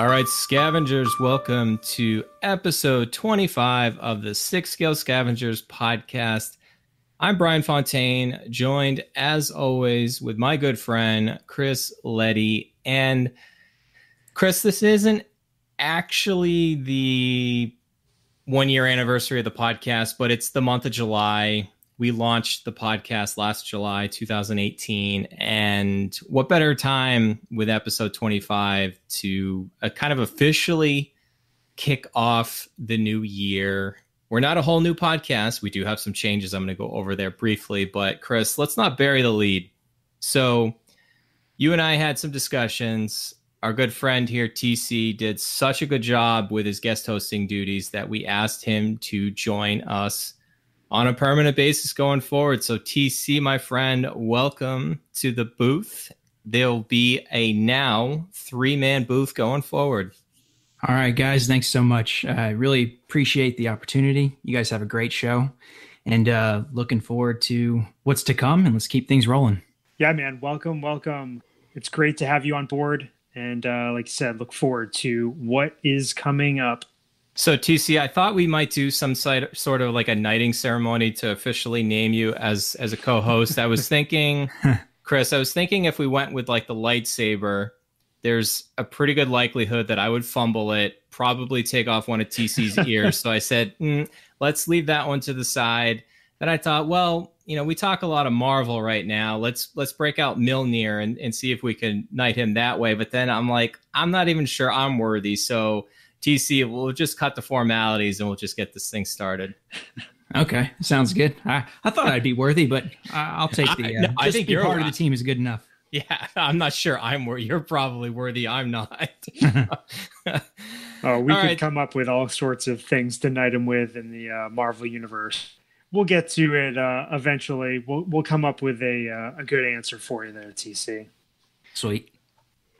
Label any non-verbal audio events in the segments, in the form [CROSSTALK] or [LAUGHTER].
All right, scavengers, welcome to episode 25 of the Sixth Scale Scavengers podcast. I'm Bryan Fontaine, joined as always with my good friend Chris Letty. And Chris, this isn't actually the one year anniversary of the podcast, but it's the month of July we launched the podcast last July 2018. And what better time with episode 25 to uh, kind of officially kick off the new year? We're not a whole new podcast. We do have some changes. I'm going to go over there briefly. But Chris, let's not bury the lead. So you and I had some discussions. Our good friend here, TC, did such a good job with his guest hosting duties that we asked him to join us on a permanent basis going forward. So, TC, my friend, welcome to the booth. There'll be a now three man booth going forward. All right, guys, thanks so much. I really appreciate the opportunity. You guys have a great show and uh, looking forward to what's to come. And let's keep things rolling. Yeah, man. Welcome, welcome. It's great to have you on board. And uh, like I said, look forward to what is coming up so TC, I thought we might do some sort of like a knighting ceremony to officially name you as as a co-host. I was [LAUGHS] thinking, Chris, I was thinking if we went with like the lightsaber, there's a pretty good likelihood that I would fumble it, probably take off one of TC's [LAUGHS] ears. so I said, mm, let's leave that one to the side. Then I thought, well, you know, we talk a lot of Marvel right now. Let's let's break out Mjolnir and, and see if we can knight him that way. But then I'm like, I'm not even sure I'm worthy. So TC, we'll just cut the formalities and we'll just get this thing started. Okay, sounds good. I, I thought I'd be worthy, but I'll take the. Uh, I, no, I think you're part of the team is good enough. Yeah, [LAUGHS] I'm not sure I'm worthy. You're probably worthy. I'm not. [LAUGHS] [LAUGHS] oh, we all could right. come up with all sorts of things to knight him with in the uh, Marvel universe. We'll get to it uh, eventually. We'll we'll come up with a uh, a good answer for you there, TC. Sweet.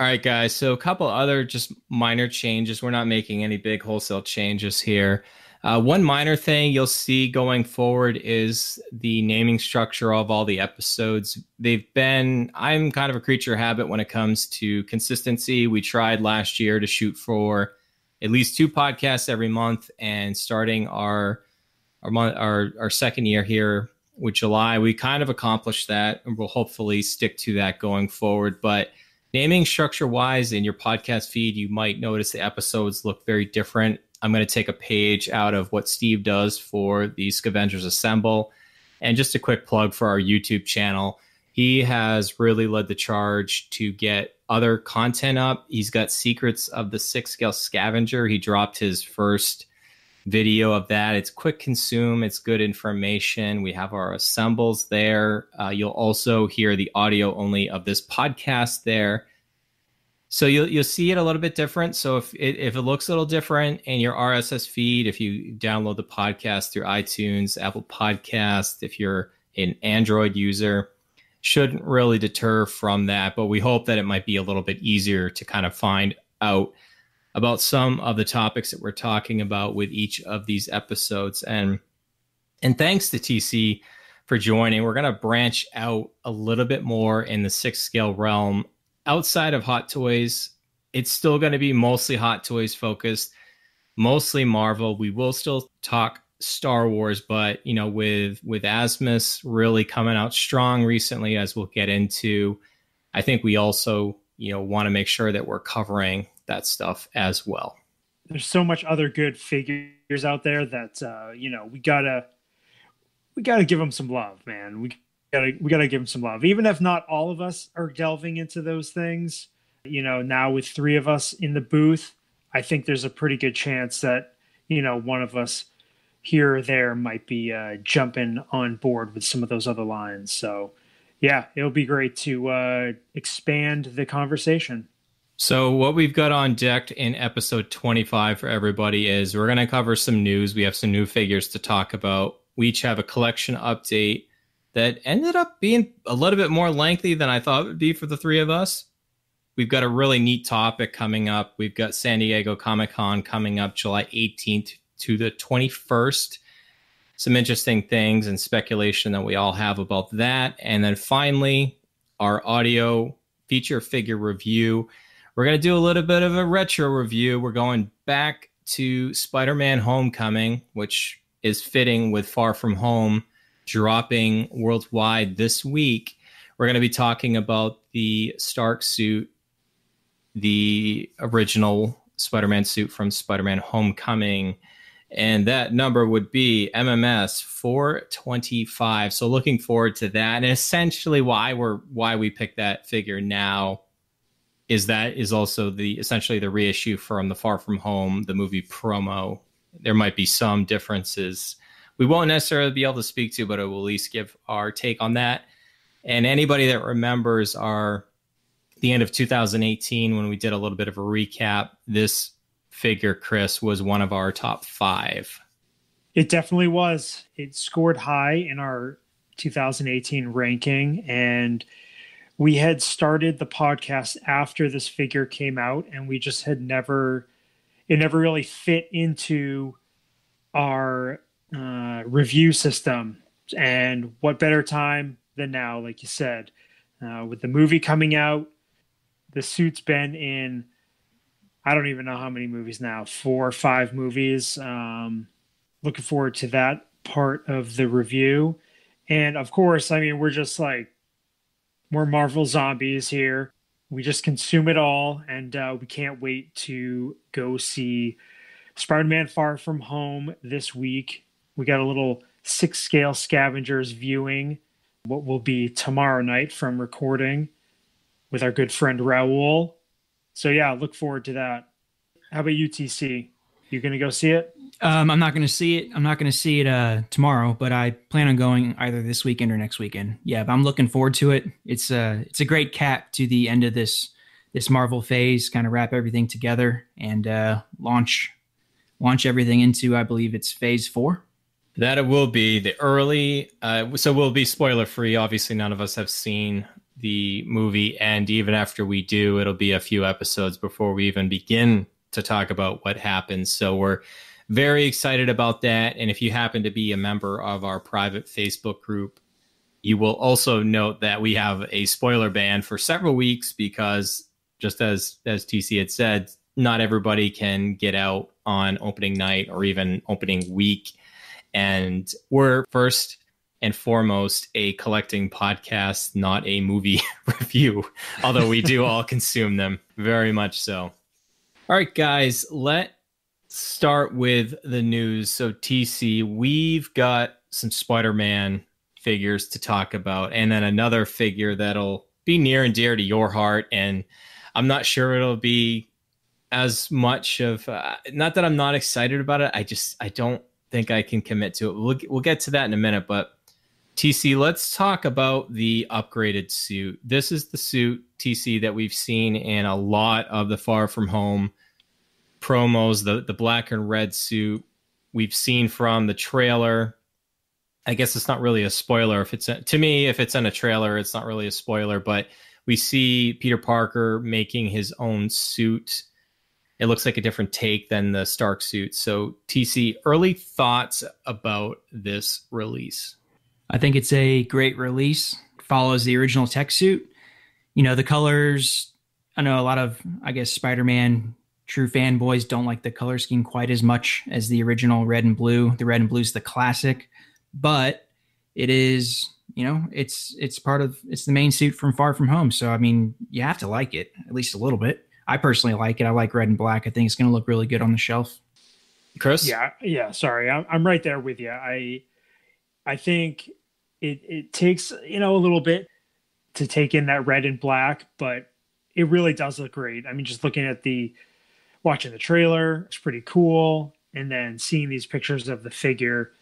All right, guys. So a couple other just minor changes. We're not making any big wholesale changes here. Uh, one minor thing you'll see going forward is the naming structure of all the episodes. They've been, I'm kind of a creature habit when it comes to consistency. We tried last year to shoot for at least two podcasts every month, and starting our our our, our second year here with July, we kind of accomplished that, and we'll hopefully stick to that going forward. But Naming structure wise in your podcast feed, you might notice the episodes look very different. I'm going to take a page out of what Steve does for the Scavengers Assemble. And just a quick plug for our YouTube channel. He has really led the charge to get other content up. He's got Secrets of the Sixth Scale Scavenger. He dropped his first video of that. It's quick consume, it's good information. We have our assembles there. Uh, you'll also hear the audio only of this podcast there. So you'll you'll see it a little bit different. So if it, if it looks a little different in your RSS feed, if you download the podcast through iTunes, Apple Podcast, if you're an Android user, shouldn't really deter from that. But we hope that it might be a little bit easier to kind of find out about some of the topics that we're talking about with each of these episodes. And and thanks to TC for joining. We're going to branch out a little bit more in the six scale realm outside of Hot Toys. It's still going to be mostly Hot Toys focused, mostly Marvel. We will still talk Star Wars, but you know, with with Asmus really coming out strong recently, as we'll get into, I think we also you know want to make sure that we're covering that stuff as well. There's so much other good figures out there that uh, you know we gotta we gotta give them some love, man. We gotta we gotta give them some love, even if not all of us are delving into those things. You know, now with three of us in the booth, I think there's a pretty good chance that you know one of us here or there might be uh, jumping on board with some of those other lines. So, yeah, it'll be great to uh, expand the conversation. So, what we've got on deck in episode 25 for everybody is we're going to cover some news. We have some new figures to talk about. We each have a collection update that ended up being a little bit more lengthy than I thought it would be for the three of us. We've got a really neat topic coming up. We've got San Diego Comic Con coming up July 18th to the 21st. Some interesting things and speculation that we all have about that. And then finally, our audio feature figure review we're going to do a little bit of a retro review. We're going back to Spider Man Homecoming, which is fitting with Far From Home dropping worldwide this week. We're going to be talking about the Stark suit, the original Spider Man suit from Spider Man Homecoming. And that number would be MMS 425. So looking forward to that. And essentially why we're why we picked that figure now is that is also the essentially the reissue from the Far From Home, the movie promo. There might be some differences we won't necessarily be able to speak to, but I will at least give our take on that. And anybody that remembers our the end of 2018 when we did a little bit of a recap, this figure, Chris, was one of our top five. It definitely was. It scored high in our 2018 ranking, and we had started the podcast after this figure came out, and we just had never, it never really fit into our uh, review system. And what better time than now, like you said, uh, with the movie coming out, the suit's been in, I don't even know how many movies now, four or five movies. Um, looking forward to that part of the review. And of course, I mean, we're just like, more Marvel zombies here. We just consume it all, and uh, we can't wait to go see Spider Man Far From Home this week. We got a little sixth scale scavengers viewing what will be tomorrow night from recording with our good friend Raul. So yeah, look forward to that. How about UTC? You gonna go see it? Um, I'm not gonna see it. I'm not gonna see it uh, tomorrow, but I plan on going either this weekend or next weekend. Yeah, but I'm looking forward to it. It's a uh, it's a great cap to the end of this this Marvel phase. Kind of wrap everything together and uh, launch launch everything into I believe it's phase four. That it will be the early. Uh, so we'll be spoiler free. Obviously, none of us have seen the movie, and even after we do, it'll be a few episodes before we even begin to talk about what happens. So we're very excited about that. And if you happen to be a member of our private Facebook group, you will also note that we have a spoiler ban for several weeks because just as as TC had said, not everybody can get out on opening night or even opening week and we're first and foremost a collecting podcast, not a movie [LAUGHS] review, although we do all [LAUGHS] consume them very much so. All right, guys, let's start with the news. So, TC, we've got some Spider Man figures to talk about, and then another figure that'll be near and dear to your heart. And I'm not sure it'll be as much of, uh, not that I'm not excited about it. I just, I don't think I can commit to it. We'll we'll get to that in a minute, but TC, let's talk about the upgraded suit. This is the suit TC that we've seen in a lot of the Far From Home promos. The the black and red suit we've seen from the trailer. I guess it's not really a spoiler if it's a, to me if it's in a trailer, it's not really a spoiler, but we see Peter Parker making his own suit it looks like a different take than the Stark suit. So, TC, early thoughts about this release? I think it's a great release. Follows the original tech suit. You know, the colors. I know a lot of, I guess, Spider Man true fanboys don't like the color scheme quite as much as the original red and blue. The red and blue is the classic, but it is, you know, it's it's part of it's the main suit from Far From Home. So I mean, you have to like it at least a little bit. I personally like it. I like red and black. I think it's going to look really good on the shelf. Chris? Yeah, yeah. Sorry, I'm, I'm right there with you. I I think it it takes you know a little bit to take in that red and black, but it really does look great. I mean, just looking at the watching the trailer, it's pretty cool, and then seeing these pictures of the figure,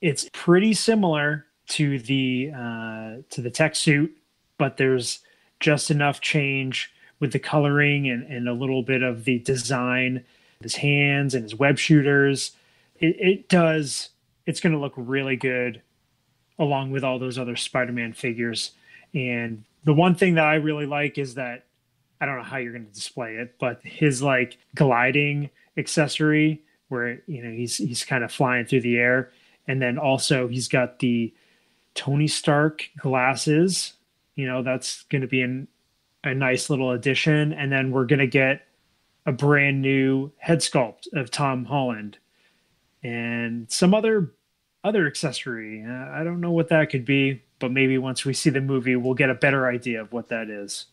it's pretty similar to the uh, to the tech suit, but there's just enough change with the coloring and, and a little bit of the design, his hands and his web shooters. It, it does, it's going to look really good along with all those other Spider Man figures. And the one thing that I really like is that I don't know how you're going to display it, but his like gliding accessory where you know he's he's kind of flying through the air and then also he's got the Tony Stark glasses. You know, that's going to be an a nice little addition. And then we're going to get a brand new head sculpt of Tom Holland and some other other accessory. I don't know what that could be, but maybe once we see the movie, we'll get a better idea of what that is.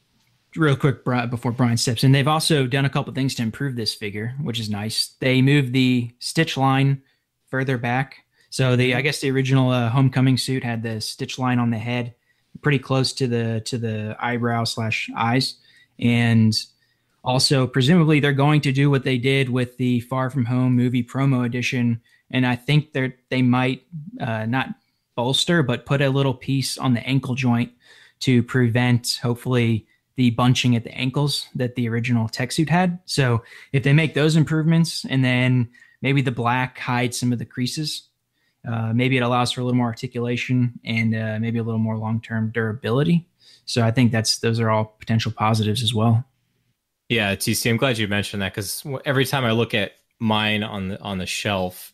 Real quick, before Bryan steps in, they've also done a couple things to improve this figure, which is nice. They moved the stitch line further back. So the I guess the original uh, homecoming suit had the stitch line on the head, pretty close to the to the eyebrow slash eyes, and also presumably they're going to do what they did with the Far From Home movie promo edition, and I think they they might uh, not bolster but put a little piece on the ankle joint to prevent hopefully the bunching at the ankles that the original tech suit had. So if they make those improvements and then maybe the black hides some of the creases, uh, maybe it allows for a little more articulation and uh, maybe a little more long term durability. So I think that's those are all potential positives as well. Yeah, TC, I'm glad you mentioned that because every time I look at mine on the on the shelf,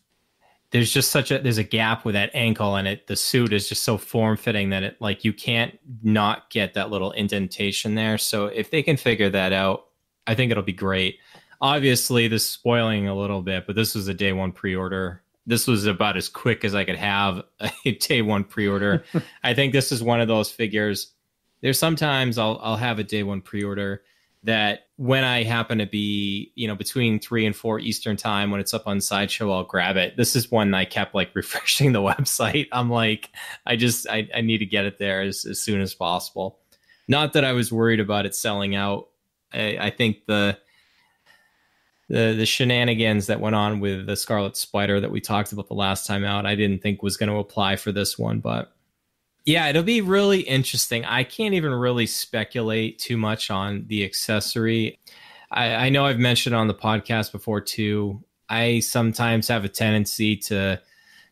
there's just such a there's a gap with that ankle and it the suit is just so form fitting that it like you can't not get that little indentation there. So if they can figure that out, I think it'll be great. Obviously, this spoiling a little bit, but this was a day one pre-order. This was about as quick as I could have [LAUGHS] a day one pre-order. [LAUGHS] I think this is one of those figures. There's sometimes I'll I'll have a day one pre-order that when I happen to be, you know, between three and four Eastern time when it's up on Sideshow, I'll grab it. This is one I kept like [LAUGHS] refreshing the website. I'm like, I just I, I need to get it there as, as soon as possible. Not that I was worried about it selling out. I, I think the the the shenanigans that went on with the Scarlet Spider that we talked about the last time out, I didn't think was going to apply for this one, but yeah, it'll be really interesting. I can't even really speculate too much on the accessory. I, I know I've mentioned on the podcast before too. I sometimes have a tendency to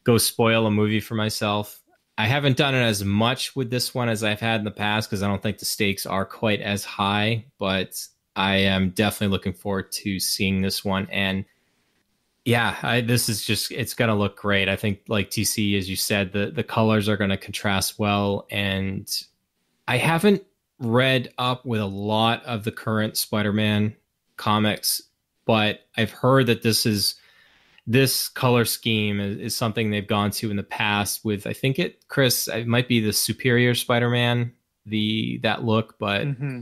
go spoil a movie for myself. I haven't done it as much with this one as I've had in the past because I don't think the stakes are quite as high, but I am definitely looking forward to seeing this one. And yeah, I, this is just it's going to look great. I think like TC as you said the the colors are going to contrast well and I haven't read up with a lot of the current Spider-Man comics, but I've heard that this is this color scheme is, is something they've gone to in the past with I think it Chris it might be the Superior Spider-Man the that look, but mm-hmm.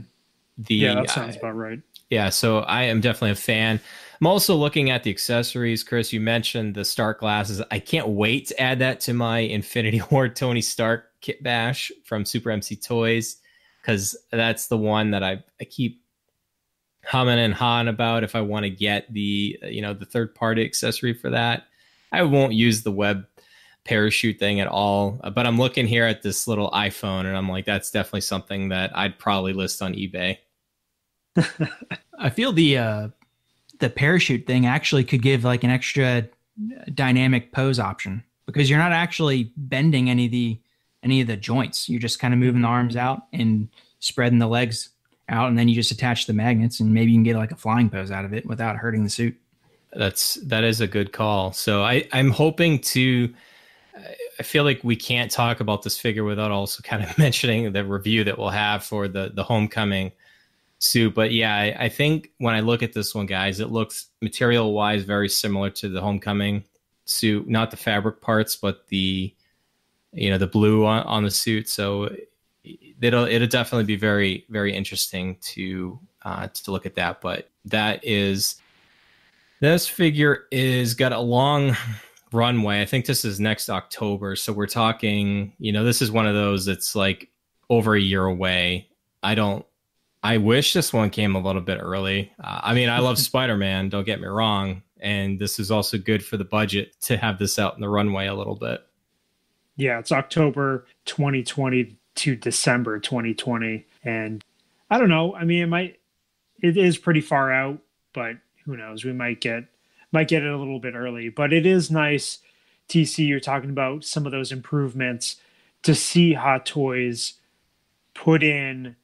the Yeah, that sounds uh, about right. Yeah, so I am definitely a fan. I'm also looking at the accessories. Chris, you mentioned the Stark glasses. I can't wait to add that to my Infinity [LAUGHS] War Tony Stark kit bash from Super MC Toys because that's the one that I, I keep humming and hawing about if I want to get the you know the third party accessory for that. I won't use the web parachute thing at all, but I'm looking here at this little iPhone and I'm like that's definitely something that I'd probably list on eBay. [LAUGHS] I feel the uh, the parachute thing actually could give like an extra uh, dynamic pose option because you're not actually bending any of the any of the joints. You're just kind of moving the arms out and spreading the legs out, and then you just attach the magnets, and maybe you can get like a flying pose out of it without hurting the suit. That's that is a good call. So I I'm hoping to. I feel like we can't talk about this figure without also kind of [LAUGHS] mentioning the review that we'll have for the the homecoming suit. But yeah, I, I, think when I look at this one, guys, it looks material wise very similar to the Homecoming suit. Not the fabric parts, but the you know the blue on, on the suit. So it'll it'll definitely be very very interesting to uh, to look at that. But that is this figure is got a long runway. I think this is next October. So we're talking, you know, this is one of those that's like over a year away. I don't I wish this one came a little bit early. Uh, I mean, I love [LAUGHS] Spider Man, don't get me wrong. And this is also good for the budget to have this out in the runway a little bit. Yeah, it's October 2020 to December 2020. And I don't know. I mean, it might, it is pretty far out, but who knows? We might get, might get it a little bit early. But it is nice, TC, you're talking about some of those improvements to see Hot Toys put in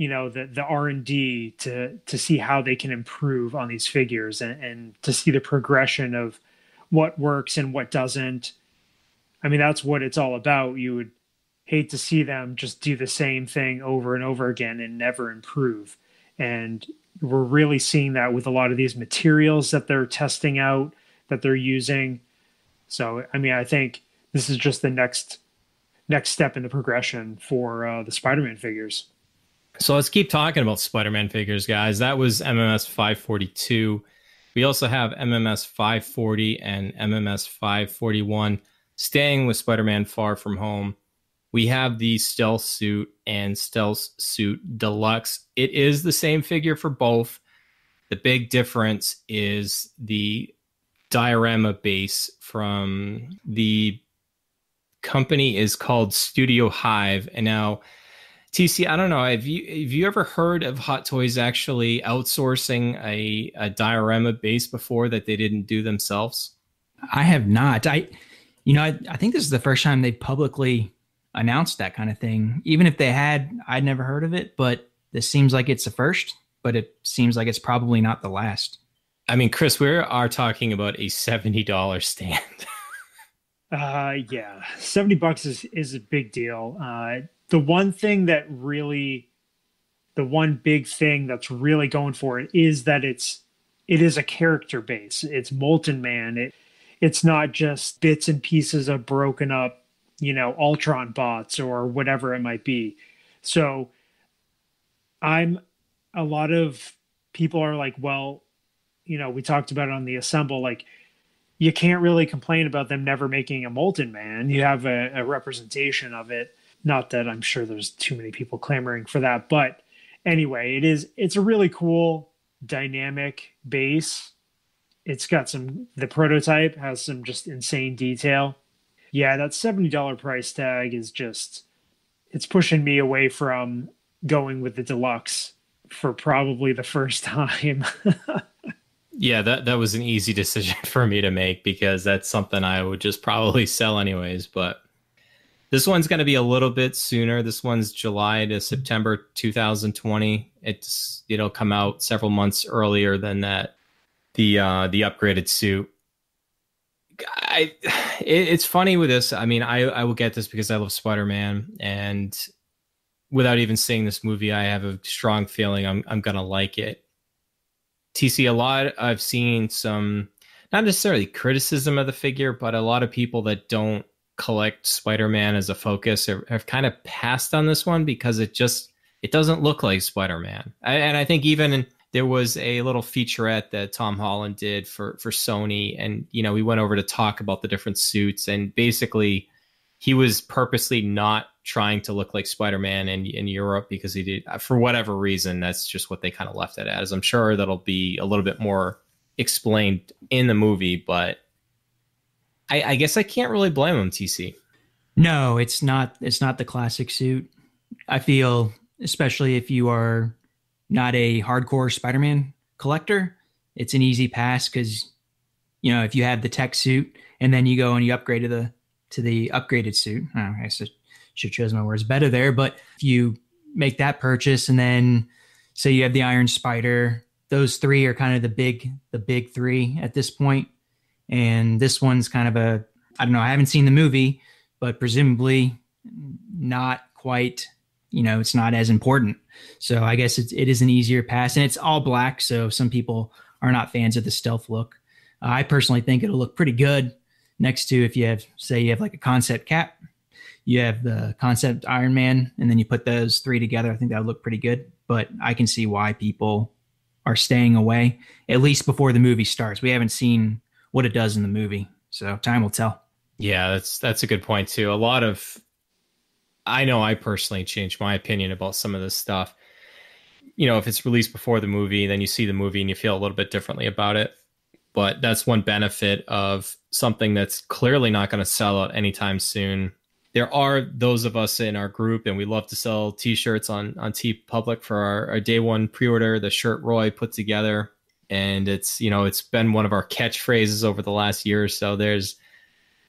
you know the the R and D to to see how they can improve on these figures and, and to see the progression of what works and what doesn't. I mean, that's what it's all about. You would hate to see them just do the same thing over and over again and never improve. And we're really seeing that with a lot of these materials that they're testing out, that they're using. So, I mean, I think this is just the next next step in the progression for uh, the Spider-Man figures. So let's keep talking about Spider-Man figures, guys. That was MMS 542. We also have MMS 540 and MMS 541. Staying with Spider-Man Far From Home, we have the Stealth Suit and Stealth Suit Deluxe. It is the same figure for both. The big difference is the diorama base from the company is called Studio Hive. And now, TC, I don't know. Have you have you ever heard of Hot Toys actually outsourcing a, a diorama base before that they didn't do themselves? I have not. I, you know, I, I think this is the first time they publicly announced that kind of thing. Even if they had, I'd never heard of it. But this seems like it's the first. But it seems like it's probably not the last. I mean, Chris, we are talking about a seventy dollars stand. [LAUGHS] uh, yeah, seventy bucks is is a big deal. Uh, the one thing that really, the one big thing that's really going for it is that it's it is a character base. It's Molten Man. It it's not just bits and pieces of broken up, you know, Ultron bots or whatever it might be. So, I'm a lot of people are like, well, you know, we talked about it on the assemble, like you can't really complain about them never making a molten man. You have a, a representation of it. Not that I'm sure there's too many people clamoring for that, but anyway, it is it's a really cool dynamic base. It's got some the prototype has some just insane detail. Yeah, that $70 price tag is just it's pushing me away from going with the deluxe for probably the first [LAUGHS] time. Yeah, that that was an easy [LAUGHS] decision for me to make because that's something I would just probably sell anyways. But this one's going to be a little bit sooner. This one's July to September 2020. It's it'll come out several months earlier than that. The uh, the upgraded suit. I it, it's funny with this. I mean, I I will get this because I love Spider Man, and without even seeing this movie, I have a strong feeling I'm I'm gonna like it. TC, a lot I've seen some not necessarily criticism of the figure, but a lot of people that don't collect Spider-Man as a focus have, kind of passed on this one because it just it doesn't look like Spider-Man. I, and I think even there was a little featurette that Tom Holland did for for Sony, and you know we went over to talk about the different suits, and basically he was purposely not trying to look like Spider-Man in, in Europe because he did for whatever reason. That's just what they kind of left it at. as. I'm sure that'll be a little bit more explained in the movie, but I, I guess I can't really blame him. TC. No, it's not. It's not the classic suit. I feel, especially if you are not a hardcore Spider-Man collector, it's an easy pass because you know if you have the tech suit and then you go and you upgrade to the to the upgraded suit. Oh, I should have chosen my words better there. But if you make that purchase and then say you have the Iron Spider, those three are kind of the big the big three at this point. And this one's kind of a I don't know, I haven't seen the movie, but presumably not quite, you know, it's not as important. So I guess it's, it is an easier pass and it's all black. So some people are not fans of the stealth look. Uh, I personally think it'll look pretty good next to if you have say you have like a concept cap you have the concept iron man and then you put those three together i think that would look pretty good but i can see why people are staying away at least before the movie starts we haven't seen what it does in the movie. So time will tell. Yeah that's that's a good point too. A lot of i know i personally changed my opinion about some of this stuff. You know if it's released before the movie then you see the movie and you feel a little bit differently about it. But that's one benefit of something that's clearly not going to sell out anytime soon. There are those of us in our group, and we love to sell T-shirts on on TeePublic for our, our day one pre-order. The shirt Roy put together, and it's you know it's been one of our catchphrases over the last year or so. There's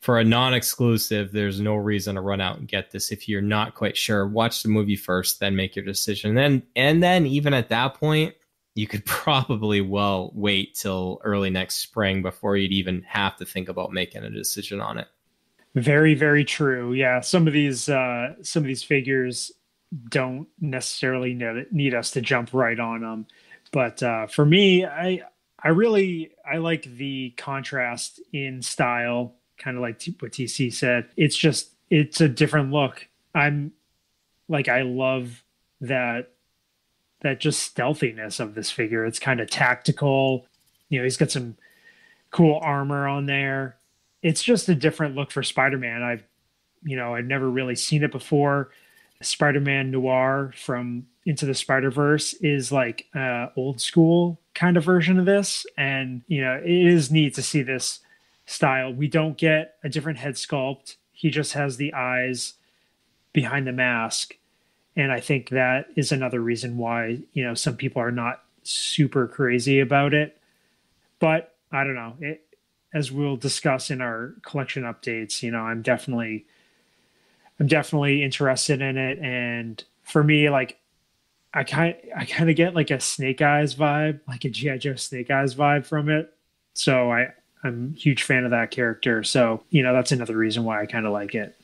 for a non-exclusive, there's no reason to run out and get this if you're not quite sure. Watch the movie first, then make your decision. And then and then even at that point, you could [LAUGHS] probably well wait till early next spring before you'd even have to think about making a decision on it. Very, very true. Yeah, some of these uh, some of these figures don't necessarily need us to jump right on them, but uh, for me, I I really I like the contrast in style, kind of like what TC said. It's just it's a different look. I'm like I love that that just stealthiness of this figure. It's kind of tactical. You know, he's got some cool armor on there. It's just a different look for Spider-Man. I've you know, I've never really seen it before. Spider-Man Noir from Into the Spider-Verse is like uh old school kind of version of this and you know, it is neat to see this style. We don't get a different head sculpt. He just has the eyes behind the mask and I think that is another reason why you know some people are not super crazy about it. But I don't know. It, as we'll discuss in our collection updates, you know, I'm definitely I'm definitely interested in it. And for me, like I kind I kind of get like a Snake Eyes vibe, like a GI Joe Snake Eyes vibe from it. So I I'm a huge fan of that character. So you know that's another reason why I kind of like it.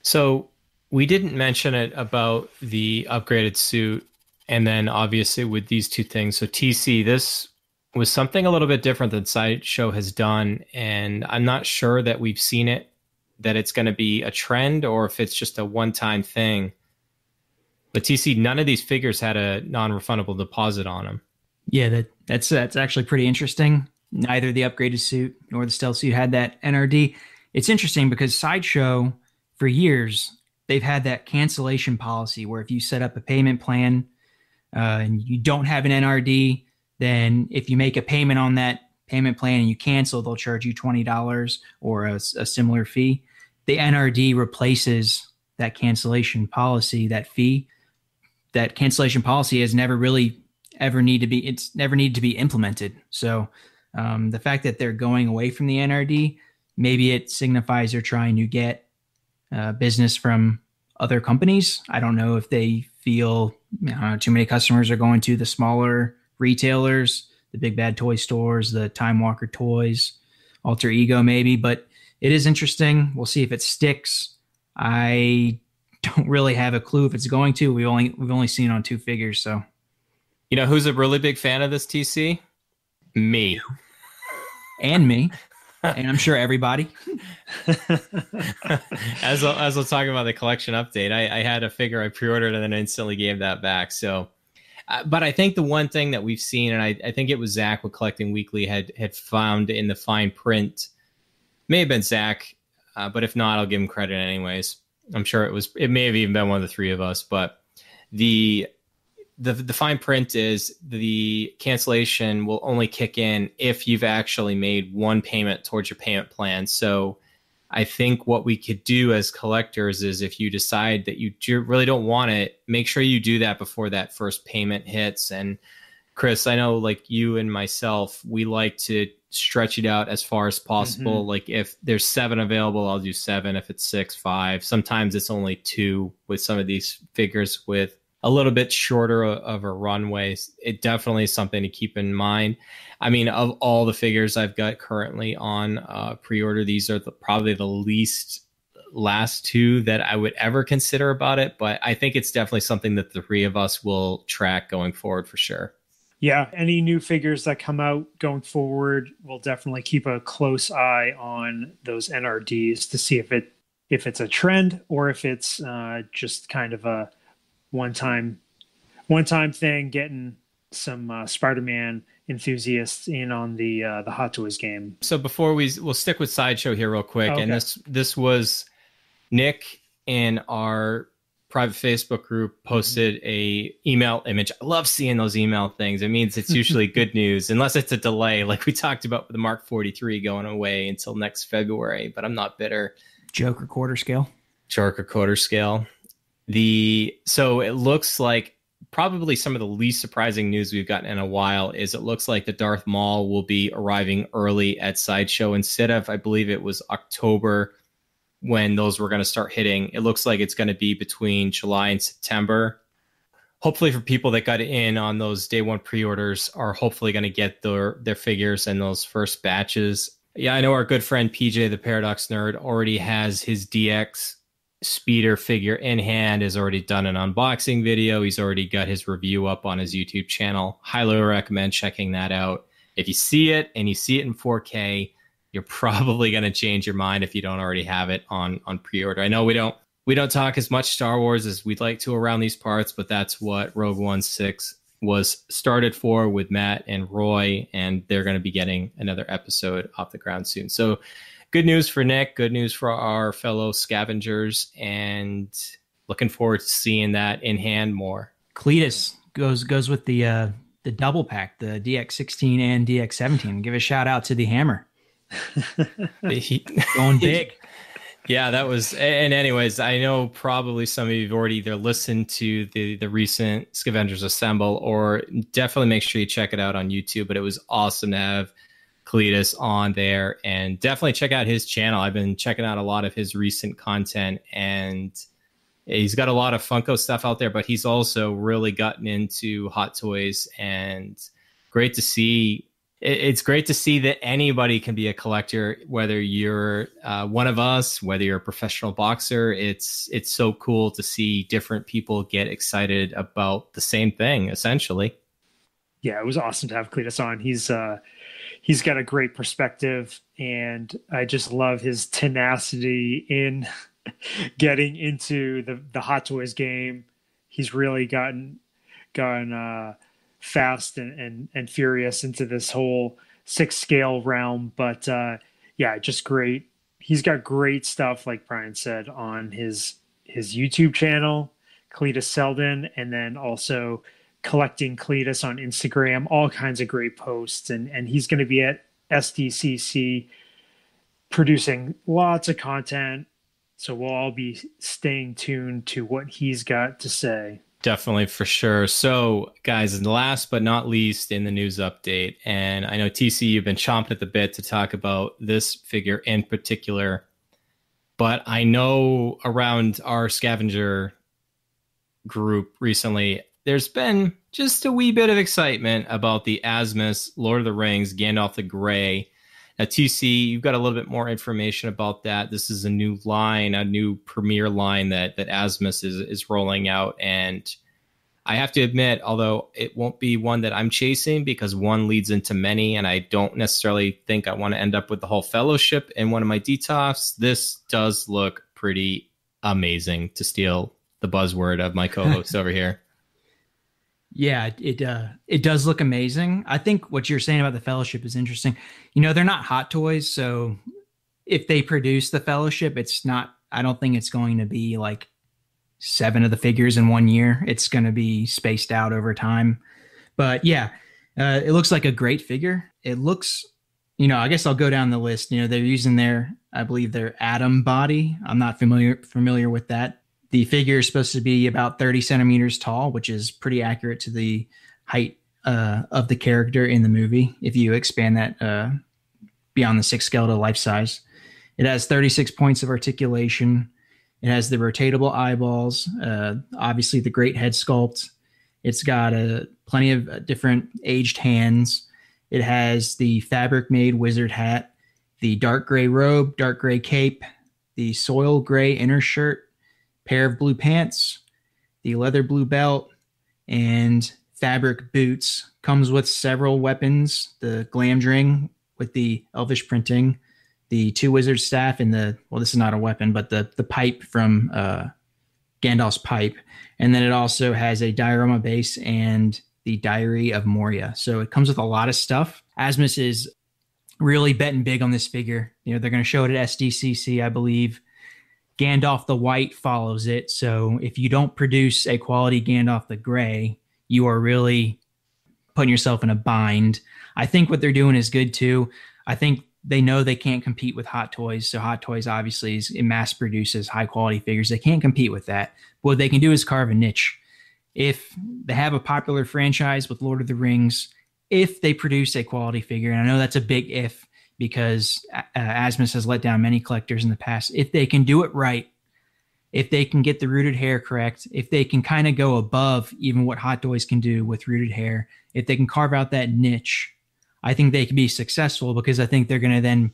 So we didn't mention it about the upgraded suit and then obviously with these two things so tc this was something a little bit different than sideshow has done and i'm not sure that we've seen it that it's going to be a trend or if it's just a one-time thing. But tc none of these figures had a non-refundable deposit on them yeah that, that's that's actually pretty interesting. Neither the upgraded suit nor the stealth suit had that nrd it's interesting because sideshow for years they've had that cancellation policy where if you set up a payment plan uh, and you don't have an NRD, then if you make a payment on that payment plan and you cancel, they'll charge you $20 or a, a similar fee. The NRD replaces that cancellation policy, that fee. That cancellation policy has never really ever need to be it's never needed to be implemented. So um, the fact that they're going away from the NRD, maybe it signifies they're trying to get uh, business from other companies. I don't know if they feel know, too many customers are going to the smaller retailers, the big bad toy stores, the Time Walker toys, Alter Ego maybe, but it is interesting. We'll see if it sticks. I [LAUGHS] don't really have a clue if it's going to. We've only we've only seen on two figures, so you know who's a really big fan of this TC? Me. And me and I'm sure everybody. [LAUGHS] as I, as we'll talk about the collection update, I, I, had a figure I pre-ordered and then instantly gave that back. So, uh, but I think the one thing that we've seen, and I, I think it was Zach with Collecting Weekly had had found in the fine print, may have been Zach, uh, but if not, I'll give him credit anyways. I'm sure it was. It may have even been one of the three of us, but the the the fine print is the cancellation will only kick in if you've actually made one payment towards your payment plan. So I think what we could do as collectors is if you decide that you really don't want it, make sure you do that before that first payment hits. And Chris, I know like you and myself, we like to stretch it out as far as possible. Mm-hmm. Like if there's seven available, I'll do seven. If it's six, five. Sometimes it's only two with some of these figures with a little bit shorter of a runway, it definitely is something to keep in mind. I mean, of all the figures I've got currently on uh, pre-order, these are the, probably the least last two that I would ever consider about it. But I think it's definitely something that the three of us will track going forward for sure. Yeah, any new figures that come out going forward, we'll definitely keep a close eye on those NRDs to see if it if it's a trend or if it's uh, just kind of a one time one time thing getting some uh, Spider-Man enthusiasts in on the uh, the Hot Toys game. So before we we'll stick with sideshow here real quick, okay. and this this was Nick in our private Facebook group posted mm-hmm. a email image. I love seeing those email things. It means it's usually [LAUGHS] good news, unless it's a delay, like we talked about with the Mark 43 going away until next February. But I'm not bitter. Joker quarter scale. Joker quarter scale. The so it looks like probably some of the least surprising news we've gotten in a while is it looks like the Darth Maul will be arriving early at Sideshow instead of I believe it was October when those were going to start hitting. It looks like it's going to be between July and September. Hopefully, for people that got in on those day one pre-orders, are hopefully going to get their their figures and those first batches Yeah, I know our good friend PJ, the Paradox Nerd, already has his DX speeder figure in hand, has already done an unboxing video. He's already got his review up on his YouTube channel. Highly recommend checking that out. If you see it and you see it in 4K, you're probably going to change your mind if you don't already have it on on pre-order. I know we don't we don't talk as much Star Wars as we'd like to around these parts, but that's what Rogue One 6 was started for with Matt and Roy, and they're going to be getting another episode off the ground soon. So, good news for Nick, good news for our fellow scavengers, and looking forward to seeing that in hand more. Cletus goes goes with the uh, the double pack, the DX16 and DX17. Give a shout out to the Hammer. He, [LAUGHS] going [LAUGHS] big. Yeah, that was. And anyways, I know probably some of you have already either listened to the the recent Scavengers Assemble or definitely make sure you check it out on YouTube. But it was awesome to have Cletus on there, and definitely check out his channel. I've been checking out a lot of his recent content, and he's got a lot of Funko stuff out there. But he's also really gotten into Hot Toys, and great to see it's great to see that anybody can be a collector whether you're uh, one of us whether you're a professional boxer. It's it's so cool to see different people get excited about the same thing essentially. Yeah it was awesome to have cletus on. He's uh he's got a great perspective and i just love his tenacity in [LAUGHS] getting into the the hot toys game. He's really gotten gotten uh fast and, and, and furious into this whole six scale realm. But uh, yeah, just great. He's got great stuff, like Bryan said, on his his YouTube channel, Cletus Seldin, and then also collecting Cletus on Instagram. All kinds of great posts, and and he's going to be at SDCC producing lots of content. So we'll all be staying tuned to what he's got to say. Definitely for sure. So, guys, last but not least in the news update, and I know TC, you've been chomping at the bit to talk about this figure in particular, but I know around our scavenger group recently, there's been just a wee bit of excitement about the Asmus Lord of the Rings Gandalf the Grey at TC, you've got a little bit more information about that. This is a new line, a new premier line that that Asmus is is rolling out, and I have to admit, although it won't be one that I'm chasing because one leads into many, and I don't necessarily think I want to end up with the whole fellowship in one of my Detolfs. This does look pretty amazing to steal the buzzword of my co-host [LAUGHS] over here. Yeah, it uh, it does look amazing. I think what you're saying about the Fellowship is interesting. You know, they're not hot toys, so if they produce the Fellowship, it's not. I don't think it's going to be like seven of the figures in one year. It's going to be spaced out over time. But yeah, uh, it looks like a great figure. It looks, you know, I guess I'll go down the list. You know, they're using their, I believe their Atom body. I'm not familiar familiar with that the figure is supposed to be about 30 centimeters tall, which is pretty accurate to the height uh, of the character in the movie. If you expand that uh, beyond the six scale to life size, it has 36 points of articulation. It has the rotatable eyeballs, uh, obviously the great head sculpt. It's got a uh, plenty of uh, different aged hands. It has the fabric made wizard hat, the dark gray robe, dark gray cape, the soil gray inner shirt, pair of blue pants, the leather blue belt, and fabric boots. Comes with several weapons the glamdring with the elvish printing, the two wizard staff, and the well, this is not a weapon, but the the pipe from uh, Gandalf's pipe, and then it also has a diorama base and the Diary of Moria. So it comes with a lot of stuff. Asmus is really betting big on this figure. You know, they're going to show it at SDCC, I believe. Gandalf the White follows it. So if you don't produce a quality Gandalf the Gray, you are really putting yourself in a bind. I think what they're doing is good too. I think they know they can't compete with Hot Toys. So Hot Toys obviously is, it mass produces high quality figures. They can't compete with that. But what they can do is carve a niche. If they have a popular franchise with Lord of the Rings, if they produce a quality figure, and I know that's a big if, because uh, Asmus has let down many collectors in the past. If they can do it right, if they can get the rooted hair correct, if they can kind of go above even what Hot Toys can do with rooted hair, if they can carve out that niche, I think they can be successful because I think they're going to then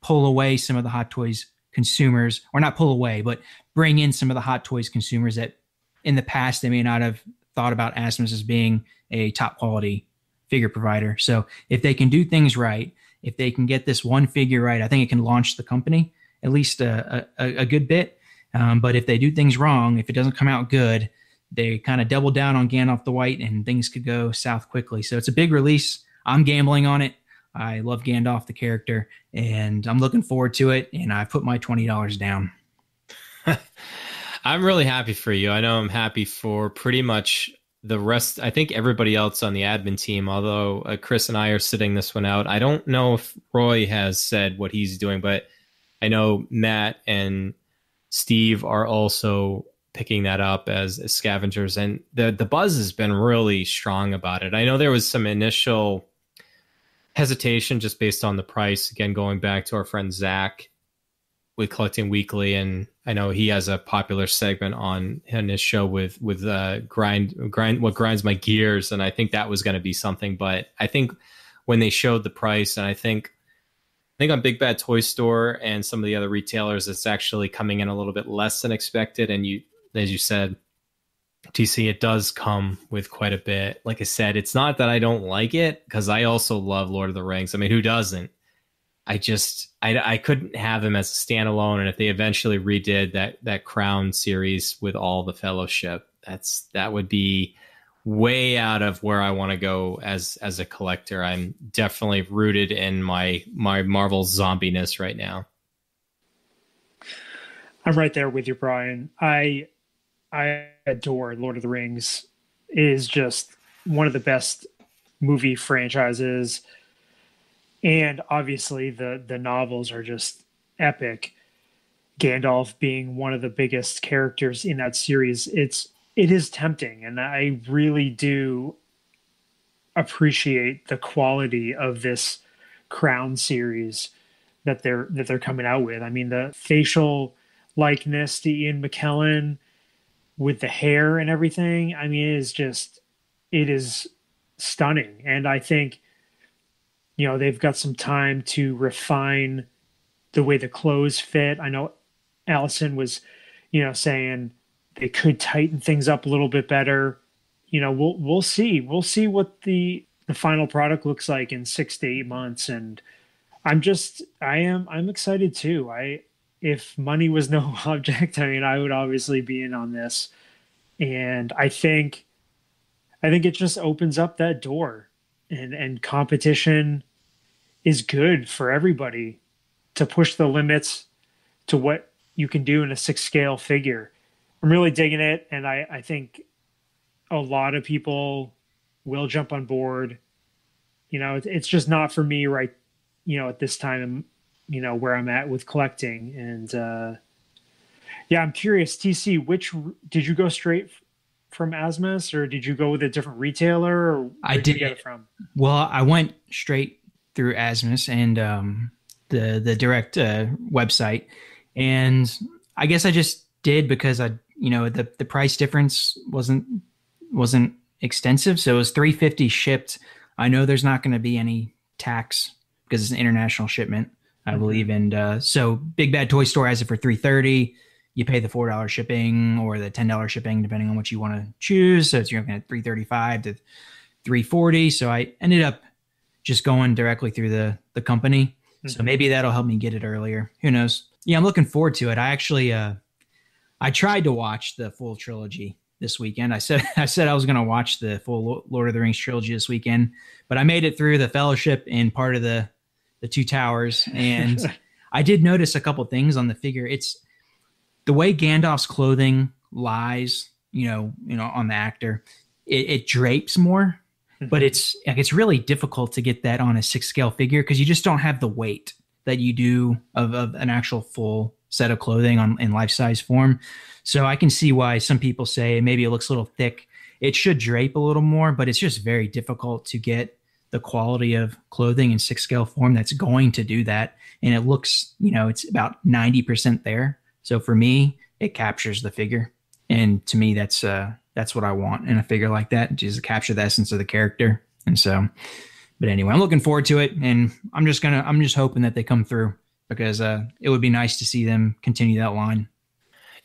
pull away some of the Hot Toys consumers, or not pull away, but bring in some of the Hot Toys consumers that in the past they may not have thought about Asmus as being a top quality figure provider. So if they can do things right, if they can get this one figure right, I think it can launch the company at least a, a, a good bit. Um, but if they do things wrong, if it doesn't come out good, they kind of double down on Gandalf the White and things could go south quickly. So it's a big release. I'm gambling on it. I love Gandalf the character and I'm looking forward to it. And I put my $20 down. [LAUGHS] I'm really happy for you. I know I'm happy for pretty much the rest. I think everybody else on the admin team, although uh, Chris and I are sitting this one out. I don't know if Roy has said what he's doing, but I know Matt and Steve are also picking that up as, as scavengers, and the the buzz has been really strong about it. I know there was some initial hesitation just based on the price. Again, going back to our friend Zach with collecting weekly, and I know he has a popular segment on in his show with with uh, grind grind what grinds my gears, and I think that was going to be something. But I think when they showed the price, and I think I think on Big Bad Toy Store and some of the other retailers, it's actually coming in a little bit less than expected. And you, as you said, TC, it does come with quite a bit. Like I said, it's not that I don't like it because I also love Lord of the Rings. I mean, who doesn't? I just I, I couldn't have him as a standalone. And if they eventually redid that that Crown series with all the Fellowship, that's that would be way out of where I want to go as as a collector. I'm definitely rooted in my my Marvel zombiness right now. I'm right there with you, Bryan. I I adore Lord of the Rings. It is just one of the best movie franchises. And obviously the the novels are just epic. Gandalf being one of the biggest characters in that series. It's it is tempting and i really do appreciate the quality of this crown series that they're that they're coming out with i mean the facial likeness to ian mckellen with the hair and everything i mean it is just it is stunning and i think you know they've got some time to refine the way the clothes fit i know allison was you know saying they could tighten things up a little bit better. You know, we'll we'll see. We'll see what the the final product looks like in six to eight months. And I'm just I am I'm excited too. I if money was no [LAUGHS] object, I mean I would obviously be in on this. And I think I think it just opens up that door and and competition is good for everybody to push the limits to what you can do in a six scale figure I'm really digging it, and I I think a lot of people will jump on board. You know, it's just not for me right. You know, at this time, you know where I'm at with collecting, and uh, yeah, I'm curious. TC, which did you go straight from Asmus, or did you go with a different retailer? Or I did, did get it from. Well, I went straight through Asmus and um, the the direct uh, website, and I guess I just did because I you know the the price difference wasn't wasn't extensive. So it was 350 shipped. I know there's not going to be any tax because it's an international shipment i mm-hmm. believe. And uh, so big bad toy store has it for 330 you pay the four dollar shipping or the ten dollar shipping depending on what you want to choose. So it's you're looking at 335 to 340 so i ended up just going directly through the the company mm-hmm. so maybe that'll help me get it earlier who knows yeah i'm looking forward to it i actually uh I tried to watch the full trilogy this weekend. I said [LAUGHS] I said I was going to watch the full Lord of the Rings trilogy this weekend, but I made it through the Fellowship and part of the the Two Towers, and [LAUGHS] I did notice a couple things on the figure. It's the way Gandalf's clothing lies, you know, you know, on the actor. It, it drapes more. But it's like it's really difficult to get that on a six scale figure because you just don't have the weight that you do of, of an actual full set of clothing on in life size form. So I can see why some people say maybe it looks a little thick. It should drape a little more, but it's just very difficult to get the quality of clothing in six scale form that's going to do that. And it looks, you know, it's about 90% there. So for me, it captures the figure. And to me, that's uh that's what I want in a figure like that, just to capture the essence of the character. And so but anyway, I'm looking forward to it and I'm just gonna I'm just hoping that they come through because uh, it would be nice to see them continue that line.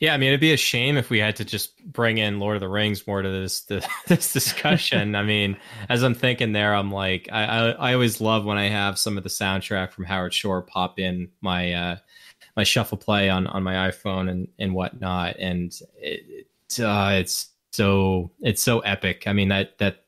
Yeah, I mean, it'd be a shame if we had to just bring in Lord of the Rings more to this [LAUGHS] to, this discussion. I mean, as I'm thinking there, I'm like, I, I, I always love when I have some of the soundtrack from Howard Shore pop in my uh, my shuffle play on on my iPhone and and whatnot, and it, uh, it's so it's so epic. I mean that that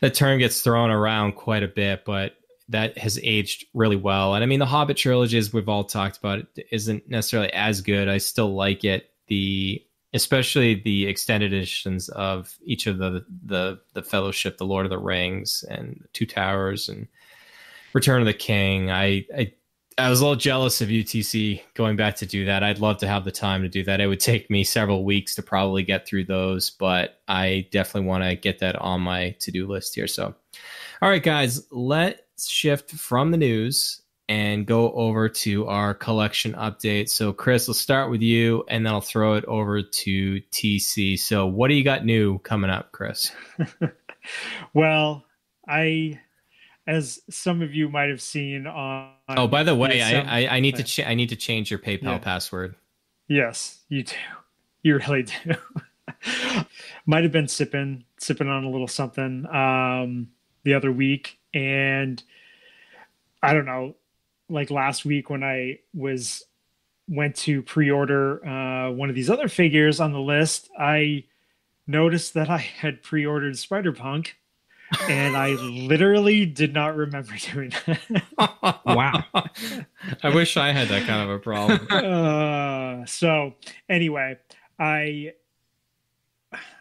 that term gets thrown around quite a bit, but that has aged really well. And I mean, the Hobbit trilogy, as we've all talked about isn't necessarily as good. I still like it. The especially the extended editions of each of the the the Fellowship, the Lord of the Rings, and Two Towers, and Return of the King. I I I was a little jealous of UTC going back to do that. I'd love to have the time to do that. It would take me several weeks to probably get through those, but I definitely want to get that on my to do list here. So, all right, guys, let's shift from the news and go over to our collection update. So, Chris, we'll start with you and then I'll throw it over to TC. So, what do you got new coming up, Chris? [LAUGHS] well, I as some of you might have seen on. Oh, by the way, I, I, I need to cha- I need to change your PayPal yeah. password. Yes, you do. [LAUGHS] You really do. [LAUGHS] might have been sipping sipping on a little something um, the other week, and I don't know, like last week when I was went to pre-order uh, one of these other figures on the list, I noticed that I had pre-ordered Spider Punk and I literally did not remember [LAUGHS] doing that. wow. I wish I had that kind of a problem. [LAUGHS] Uh, so anyway, I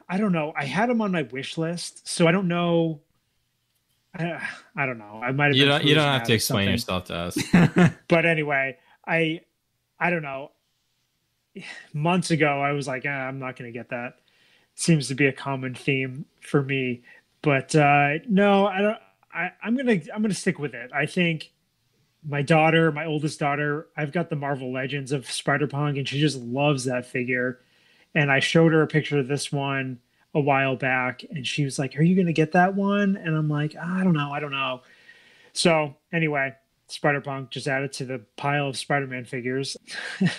I don't know. I had them on my wish list, so I don't know. I, I don't know. I might have. You don't. You don't have to explain yourself to us. [LAUGHS] but anyway, I I don't know. Months ago, I was like, eh, I'm not going to get that. Seems to be a common theme for me but uh, no, I don't. I, I'm gonna I'm gonna stick with it. I think my daughter, my oldest daughter, I've got the Marvel Legends of Spider Punk, and she just loves that figure. And I showed her a picture of this one a while back, and she was like, "Are you gonna get that one?" And I'm like, "I don't know, I don't know." So anyway, Spider Punk just added to the pile of Spider Man figures.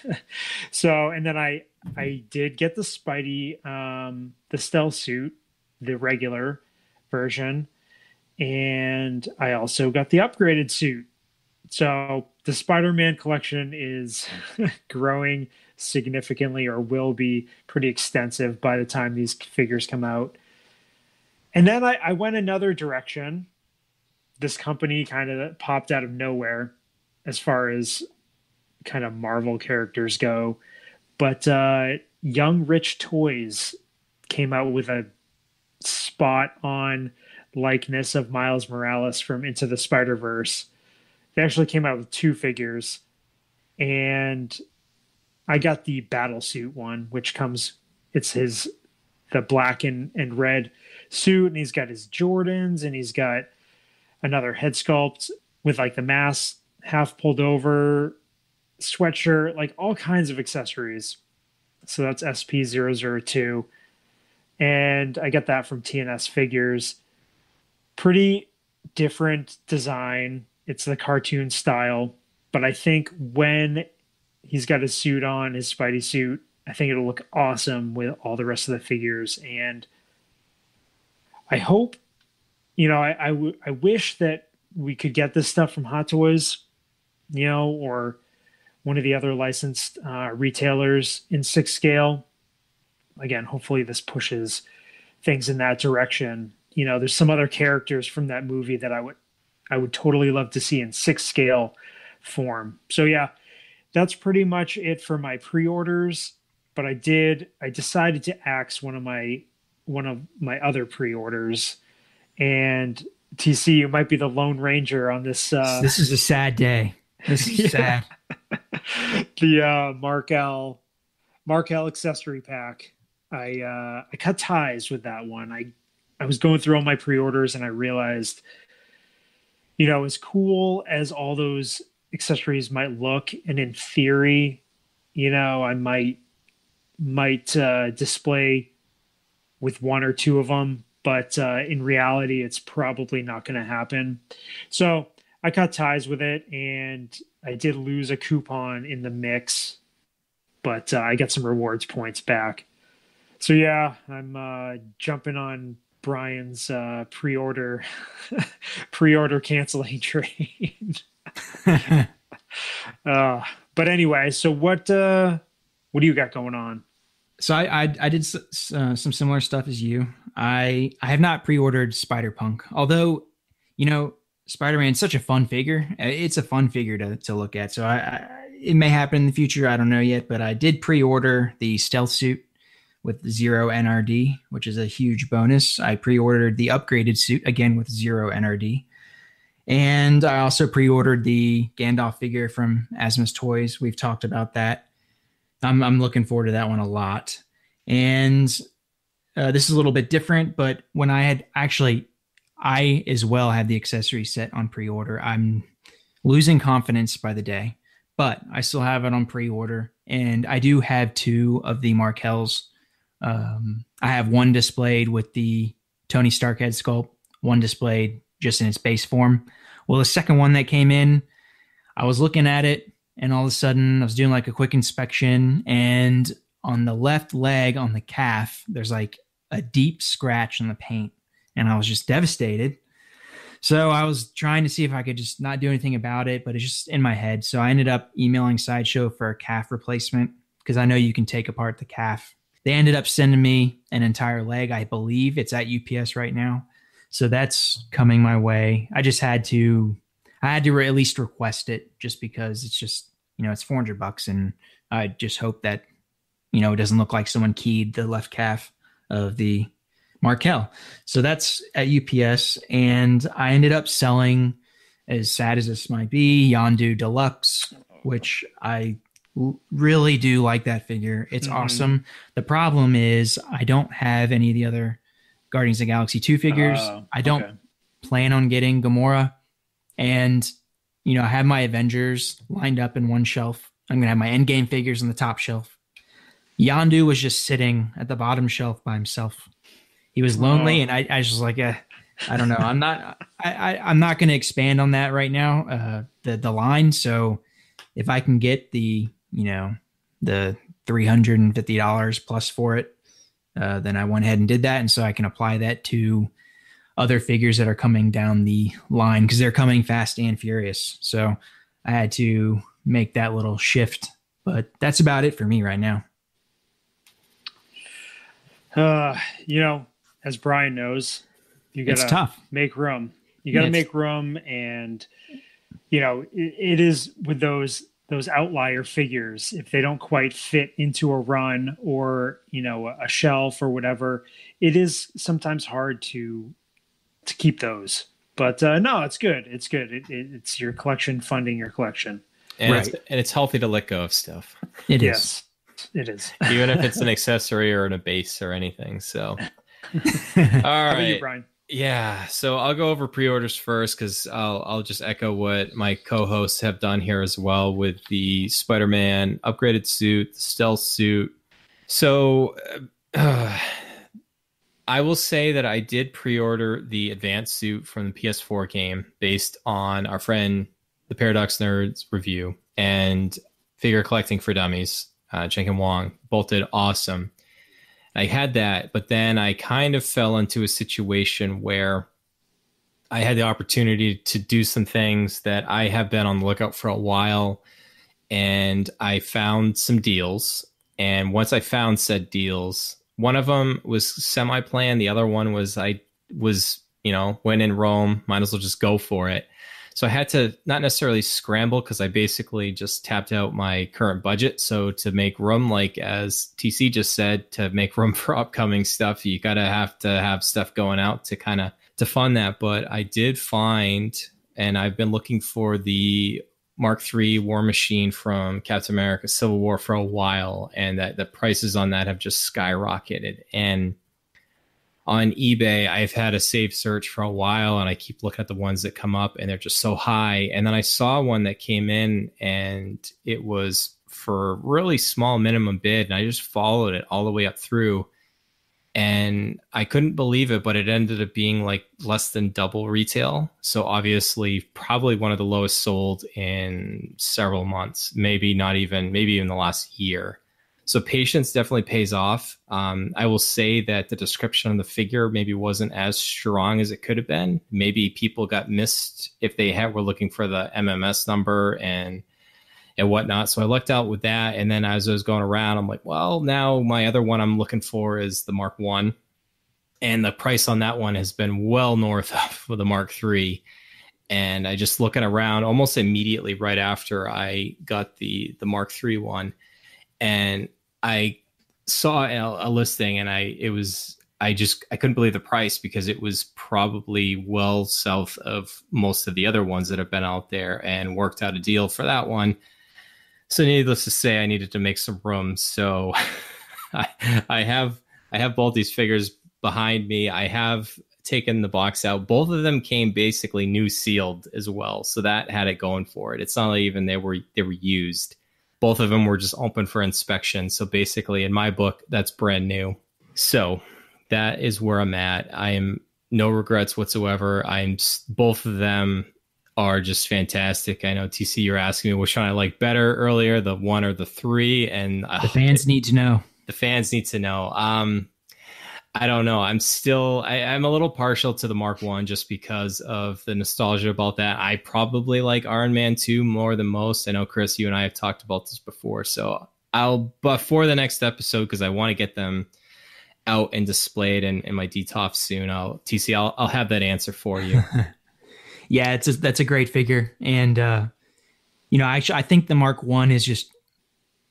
[LAUGHS] so and then I I did get the Spidey um, the stealth suit, the regular version. And I also got the upgraded suit. So the Spider Man collection is [LAUGHS] growing significantly or will be pretty extensive by the time these figures come out. And then I, I went another direction. This company kind of popped out of nowhere as far as kind of Marvel characters go. But uh, Young Rich Toys came out with a spot on likeness of Miles Morales from Into the Spider Verse. They actually came out with two figures, and I got the battle suit one, which comes. It's his the black and, and red suit, and he's got his Jordans, and he's got another head sculpt with like the mask half pulled over, sweatshirt, like all kinds of accessories. So that's SP002 and I get that from TNS Figures. Pretty different design. It's the cartoon style, but I think when he's got his suit on, his Spidey suit, I think it'll look awesome with all the rest of the figures. And I hope, you know, I, I, w- I wish that we could get this stuff from Hot Toys, you know, or one of the other licensed uh, retailers in six scale again, hopefully this pushes things in that direction. You know, there's some other characters from that movie that I would I would totally love to see in six scale form. So yeah, that's pretty much it for my pre-orders. But I did I decided to axe one of my one of my other pre-orders and TC you might be the Lone Ranger on this uh [LAUGHS] This is a sad day. This is [LAUGHS] yeah. sad. [LAUGHS] the uh Mark-El Mark-El accessory pack I uh, I cut ties with that one. I I was going through all my pre-orders and I realized, you know, as cool as all those accessories might look, and in theory, you know, I might might uh, display with one or two of them, but uh, in reality, it's probably not going to happen. So I cut ties with it, and I did lose a coupon in the mix, but uh, I got some rewards points back. So yeah, I'm uh, jumping on Bryan's uh, pre-order [LAUGHS] pre-order canceling [LAUGHS] train. [LAUGHS] uh, but anyway, so what uh, what do you got going on? So I I, I did s- uh, some similar stuff as you. I I have not pre-ordered Spider Punk, although you know Spider Man such a fun figure. Uh, it's a fun figure to to look at. So I, I it may happen in the future. I don't know yet, but I did pre-order the stealth suit with zero NRD, which is a huge bonus. I pre-ordered the upgraded suit again with zero NRD. And I also pre-ordered the Gandalf figure from Asmus Toys. We've talked about that. I'm, I'm looking forward to that one a lot. And uh, this is a little bit different, but when I had actually, I as well had the accessory set on pre order. I'm losing confidence by the day, but I still have it on pre order. And I do have two of the Markels. Um, I have one displayed with the Tony Stark head sculpt, one displayed just in its base form. Well, the second one that came in, I was looking at it and all of a sudden I was doing like a quick inspection and on the left leg on the calf there's like a deep scratch in the paint and I was just devastated. So I was trying to see if I could just not do anything about it, but it's just in my head. So I ended up emailing Sideshow for a calf replacement because I know you can take apart the calf. They ended up sending me an entire leg. I believe it's at UPS right now. So that's coming my way. I just had to I had to re- at least request it just because it's just, you know, it's 400 bucks. And I just hope that, you know, it doesn't look like someone keyed the left calf of the Markel. So that's at UPS. And I ended up selling, as sad as this might be, Yondu Deluxe, which I really do like that figure. It's mm-hmm. awesome. The problem is I don't have any of the other Guardians of the Galaxy 2 figures. Uh, I don't okay. plan on getting Gamora and, you know, I have my Avengers lined up in one shelf. I'm going to have my Endgame figures on the top shelf. Yondu was just sitting at the bottom shelf by himself. He was lonely, oh. and I, I was just like, eh, I don't know. I'm not. I, I am not going to expand on that right now. Uh, the the line. So if I can get the you know the three hundred and fifty dollars plus for it, uh, then I went ahead and did that, and so I can apply that to other figures that are coming down the line because they're coming fast and furious. So I had to make that little shift. But that's about it for me right now. Uh, you know, as Bryan knows, you gotta tough. make room. You gotta make room, and you know, it, it is with those those outlier figures if they don't quite fit into a run or you know a shelf or whatever it is sometimes hard to to keep those. But uh, no, it's good. It's good. It, it, it's your collection funding your collection. And, right. it's, and it's healthy to let go of stuff. It yes, is. It is. Even if it's an [LAUGHS] accessory or in a base or anything. So, [LAUGHS] all right. You, Bryan? Yeah, so I'll go over pre-orders first because I'll I'll just echo what my co-hosts have done here as well with the Spider-Man upgraded suit, the stealth suit. So uh, [SIGHS] I will say that I did pre-order the advanced suit from the PS4 game based on our friend the Paradox Nerds review and figure collecting for dummies. Uh, and Wong both did awesome. I had that, but then I kind of fell into a situation where I had the opportunity to do some things that I have been on the lookout for a while, and I found some deals. And once I found said deals, one of them was semi planned. The other one was I was, you know, when in Rome, might as well just go for it. So I had to not necessarily scramble because I basically just tapped out my current budget. So to make room, like as TC just said, to make room [LAUGHS] for upcoming stuff, you gotta have to have stuff going out to kind of to fund that. But I did find, and I've been looking for the Mark III War Machine from Captain America Civil War for a while, and that the prices on that have just skyrocketed. And on eBay, I've had a safe search for a while, and I keep looking at the ones that come up, and they're just so high. And then I saw one that came in, and it was for really small minimum bid, and I just followed it all the way up through. and I couldn't believe it, but it ended up being like less than double retail. So obviously, probably one of the lowest sold in several months, maybe not even, maybe even the last year. So patience definitely pays off. Um, I will say that the description on the figure maybe wasn't as strong as it could have been. Maybe people got missed if they had were looking for the MMS number and and whatnot. So I lucked out with that. And then as I was going around, I'm like, well, now my other one I'm looking for is the Mark One, and the price on that one has been well north [LAUGHS] of the Mark Three. And I just looking around almost immediately right after I got the the Mark Three one, and I saw a, a listing, and I it was I just I couldn't believe the price because it was probably well south of most of the other ones that have been out there and worked out a deal for that one so needless to say, I needed to make some room. So [LAUGHS] I, I have I have both these figures behind me. I have taken the box out. Both of them came basically new sealed as well. So that had it going for it. It's not even they were they were used. Both of them were just open for inspection. So basically in my book, that's brand new. So that is where I'm at. I am no regrets whatsoever. I'm both of them are just fantastic. I know TC, you're asking me which one I like better earlier, the one or the three, and uh, the fans need to know. The fans need to know. Um, I don't know. I'm still I, am a little partial to the Mark One just because of the nostalgia about that. I probably like Iron Man Two more than most. I know Chris, you and I have talked about this before, so I'll but for the next episode because I want to get them out and displayed in, in my Detolf soon. I'll TC, I'll I'll have that answer for you. [LAUGHS] yeah, it's a, that's a great figure, and uh, you know, actually, I think the Mark One is just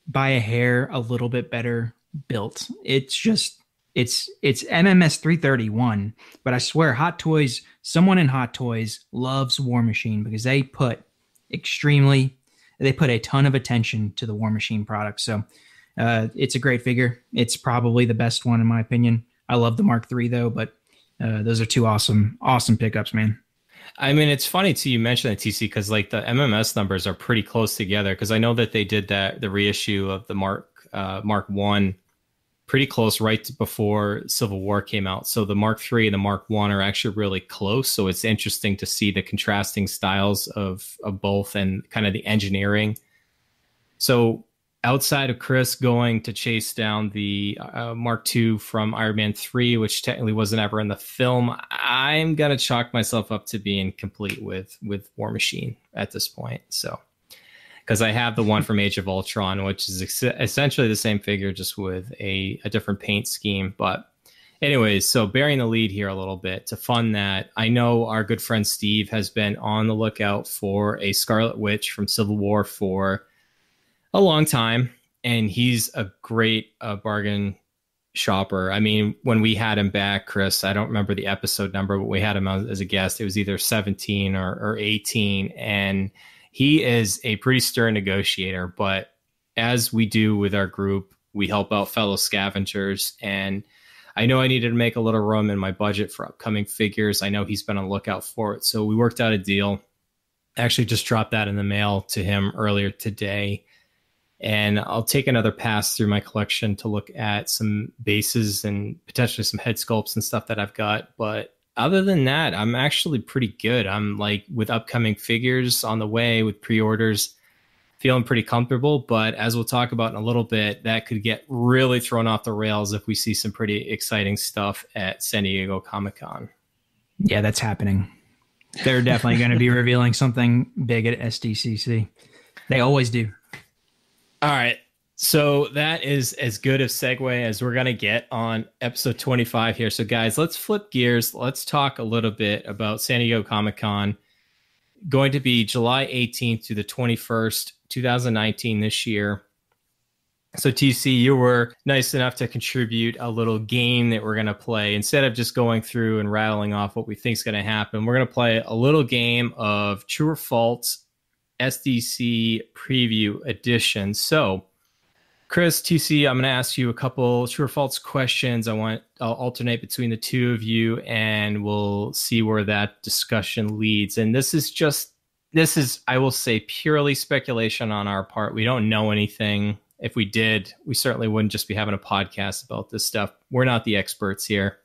by a hair a little bit better built. It's just it's it's MMS 331, but I swear, Hot Toys, someone in Hot Toys loves War Machine because they put extremely they put a ton of attention to the War Machine product. So uh, it's a great figure. It's probably the best one in my opinion. I love the Mark III though, but uh, those are two awesome, awesome pickups, man. I mean, it's funny too. You mentioned that TC because like the MMS numbers are pretty close together. Because I know that they did that the reissue of the Mark uh, Mark One pretty close right before Civil War came out. So the Mark Three and the Mark One are actually really close. So it's interesting to see the contrasting styles of of both and kind of the engineering. So outside of Chris going to chase down the uh, Mark II from Iron Man 3, which technically wasn't ever in the film, I'm going to chalk myself up to being complete with with War Machine at this point. So, because I have the one from Age of Ultron, which is ex- essentially the same figure, just with a, a different paint scheme. But, anyways, so bearing the lead here a little bit to fund that, I know our good friend Steve has been on the lookout for a Scarlet Witch from Civil War for a long time, and he's a great uh, bargain shopper. I mean, when we had him back, Chris, I don't remember the episode number, but we had him as a guest. It was either 17 or, or 18. And he is a pretty stern negotiator. But as we do with our group, we help out fellow scavengers. And I know I needed to make a little room in my budget for upcoming figures. I know he's been on the lookout for it. So we worked out a deal. actually just dropped that in the mail to him earlier today and I'll take another pass through my collection to look at some bases and potentially some head sculpts and stuff that I've got. But other than that, I'm actually pretty good. I'm like with upcoming figures on the way with pre-orders, feeling pretty comfortable. But as we'll talk about in a little bit, that could get really thrown off the rails if we see some pretty exciting stuff at San Diego Comic Con. Yeah, that's happening. They're definitely going to be [LAUGHS] revealing something big at SDCC. They always do. All right. So that is as good a segue as we're going to get on episode 25 here. So, guys, let's flip gears. Let's talk a little bit about San Diego Comic Con. Going to be July 18th to the 21st, 2019, this year. So, TC, you were nice enough to contribute a little game that we're going to play. Instead of just going through and rattling off what we think is going to happen, we're going to play a little game of true or false SDC preview edition. So, Chris, TC, I'm going to ask you a couple true or false questions. I want I'll alternate between the two of you, and we'll see where that discussion leads. And this is just this is I will say purely speculation on our part. We don't know anything. If we did, we certainly wouldn't just be having a podcast about this stuff. We're not the experts here.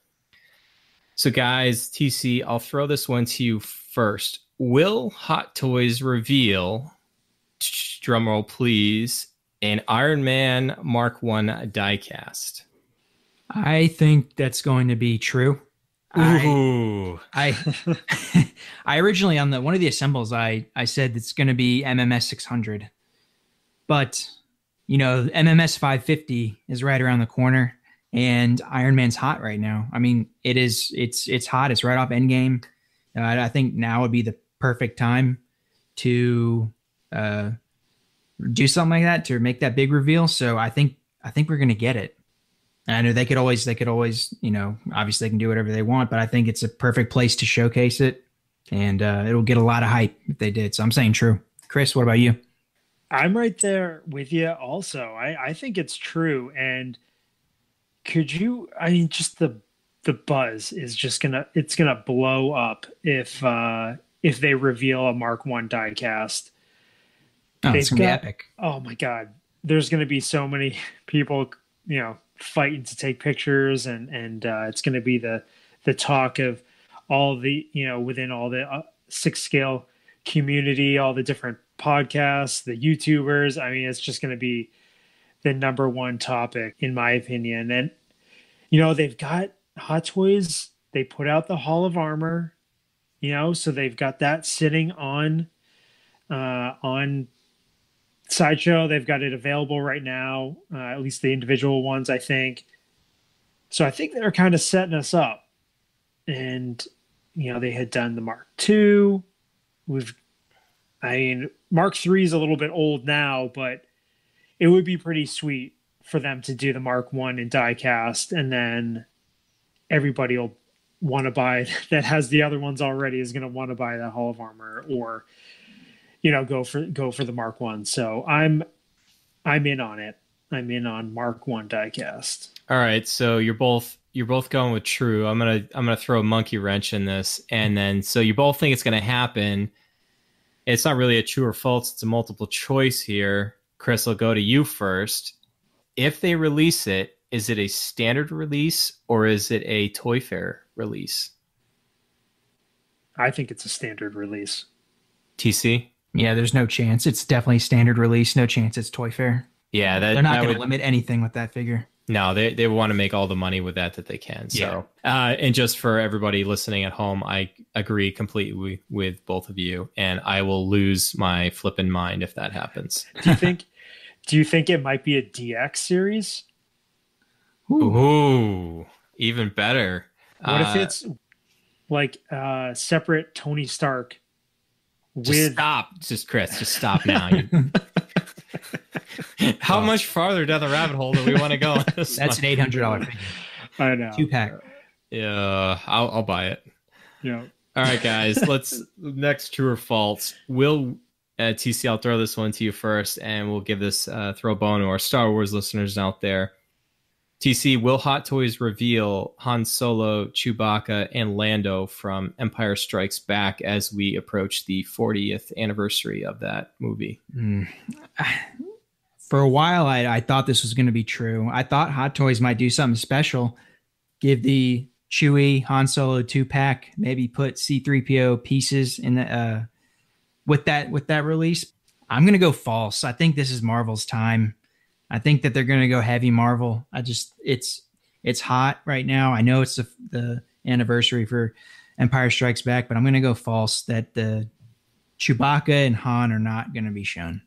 So, guys, TC, I'll throw this one to you first. Will Hot Toys reveal, drumroll please, an Iron Man Mark One diecast? I think that's going to be true. Ooh. I I, [LAUGHS] I originally on the one of the assembles I I said it's going to be MMS 600, but you know MMS 550 is right around the corner, and Iron Man's hot right now. I mean, it is it's it's hot. It's right off Endgame. Uh, I think now would be the perfect time to uh, do something like that to make that big reveal. So I think I think we're gonna get it. I know they could always they could always you know obviously they can do whatever they want, but I think it's a perfect place to showcase it, and uh, it'll get a lot of hype if they did. So I'm saying true. Chris, what about you? I'm right there with you. Also, I I think it's true. And could you? I mean, just the the buzz is just gonna it's gonna blow up if uh if they reveal a Mark One diecast. Oh, it's gonna got- be epic. Oh my god, there's gonna be so many [LAUGHS] people, you know, fighting to take pictures, and and uh, it's gonna be the the talk of all the you know within all the uh, six scale community, all the different podcasts, the YouTubers. I mean, it's just gonna be the number one topic in my opinion. And you know, they've got Hot Toys. They put out the Hall of Armor, you know, so they've got that sitting on uh, on sideshow they've got it available right now uh, at least the individual ones i think. So i think they're kind of setting us up. And you know they had done the mark ii we've i mean mark three is a little bit old now but it would be pretty sweet for them to do the mark one in diecast and then everybody will want to buy [LAUGHS] that has the other ones already is going to want to buy that hall of armor or you know go for go for the mark one so i'm i'm in on it i'm in on mark one diecast All right, so you're both you're both going with true. I'm gonna I'm gonna throw a monkey wrench in this, and then so you both think it's gonna happen. It's not really a true or false; it's a multiple choice here. Chris, will go to you first. If they release it, is it a standard release or is it a Toy Fair release? i think it's a standard release TC. Yeah, there's no chance. It's definitely standard release. No chance. It's Toy Fair. Yeah, that, They're not going to limit anything with that figure. No, they they want to make all the money with that that they can. So, uh, and just for everybody listening at home, I agree completely with both of you, and I will lose my flipping mind if that happens. [LAUGHS] do you think do you think it might be a dx series Ooh, even better. what if Uh, it's like uh separate tony stark just with stop? Just Chris, just stop now. You- [LAUGHS] How much farther down the rabbit hole do we want to go? That's one? an eight hundred dollar figure, i know two pack. yeah. I'll I'll buy it. yeah All right, guys. let's [LAUGHS] next true or false. Will uh, TC? I'll throw this one to you first, and we'll give this uh, throw bone to our Star Wars listeners out there. TC, will Hot Toys reveal Han Solo, Chewbacca, and Lando from Empire Strikes Back as we approach the 40th anniversary of that movie? Mm. [SIGHS] For a while, I, I thought this was going to be true. I thought Hot Toys might do something special, give the Chewie Han Solo two pack, maybe put C3PO pieces in the uh, with that with that release. I'm going to go false. I think this is Marvel's time. I think that they're going to go heavy Marvel. I just it's it's hot right now. I know it's the, the anniversary for Empire Strikes Back, but I'm going to go false that the Chewbacca and Han are not going to be shown.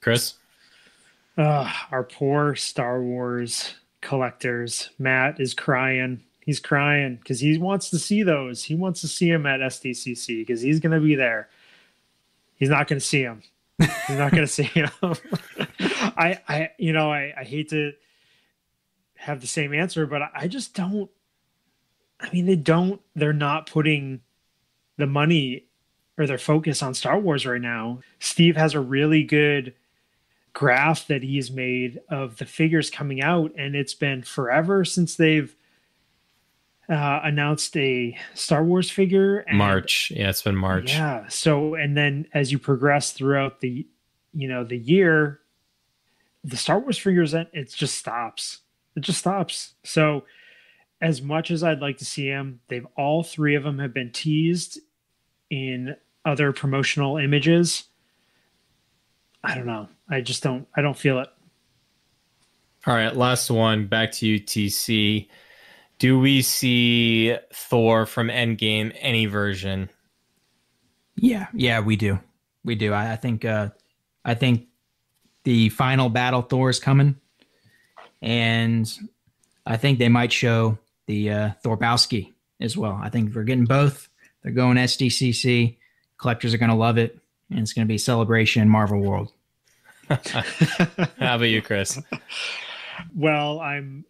Chris? uh, our poor star wars collectors matt is crying he's crying because he wants to see those he wants to see him at sdcc because he's going to be there he's not going to see him he's not going to see him. [LAUGHS] I i you know I, I hate to have the same answer but I, I just don't i mean they don't they're not putting the money or their focus on star wars right now. Steve has a really good graph that he's made of the figures coming out and it's been forever since they've uh, announced a Star Wars figure. And, March. Yeah, it's been March. Yeah. So, and then as you progress throughout the, you know, the year, the Star Wars figures, it just stops. It just stops. So, as much as I'd like to see them, they've all three of them have been teased in other promotional images. I don't know. I just don't. I don't feel it. All right, last one. Back to you, TC. Do we see Thor from Endgame any version? Yeah, yeah, we do. We do. I, I think. Uh, I think the final battle Thor is coming, and I think they might show the uh, Thorbowski as well. I think we're getting both. They're going SDCC. Collectors are going to love it, and it's going to be a celebration in Marvel World. [LAUGHS] How about you, Chris? [LAUGHS] well, I'm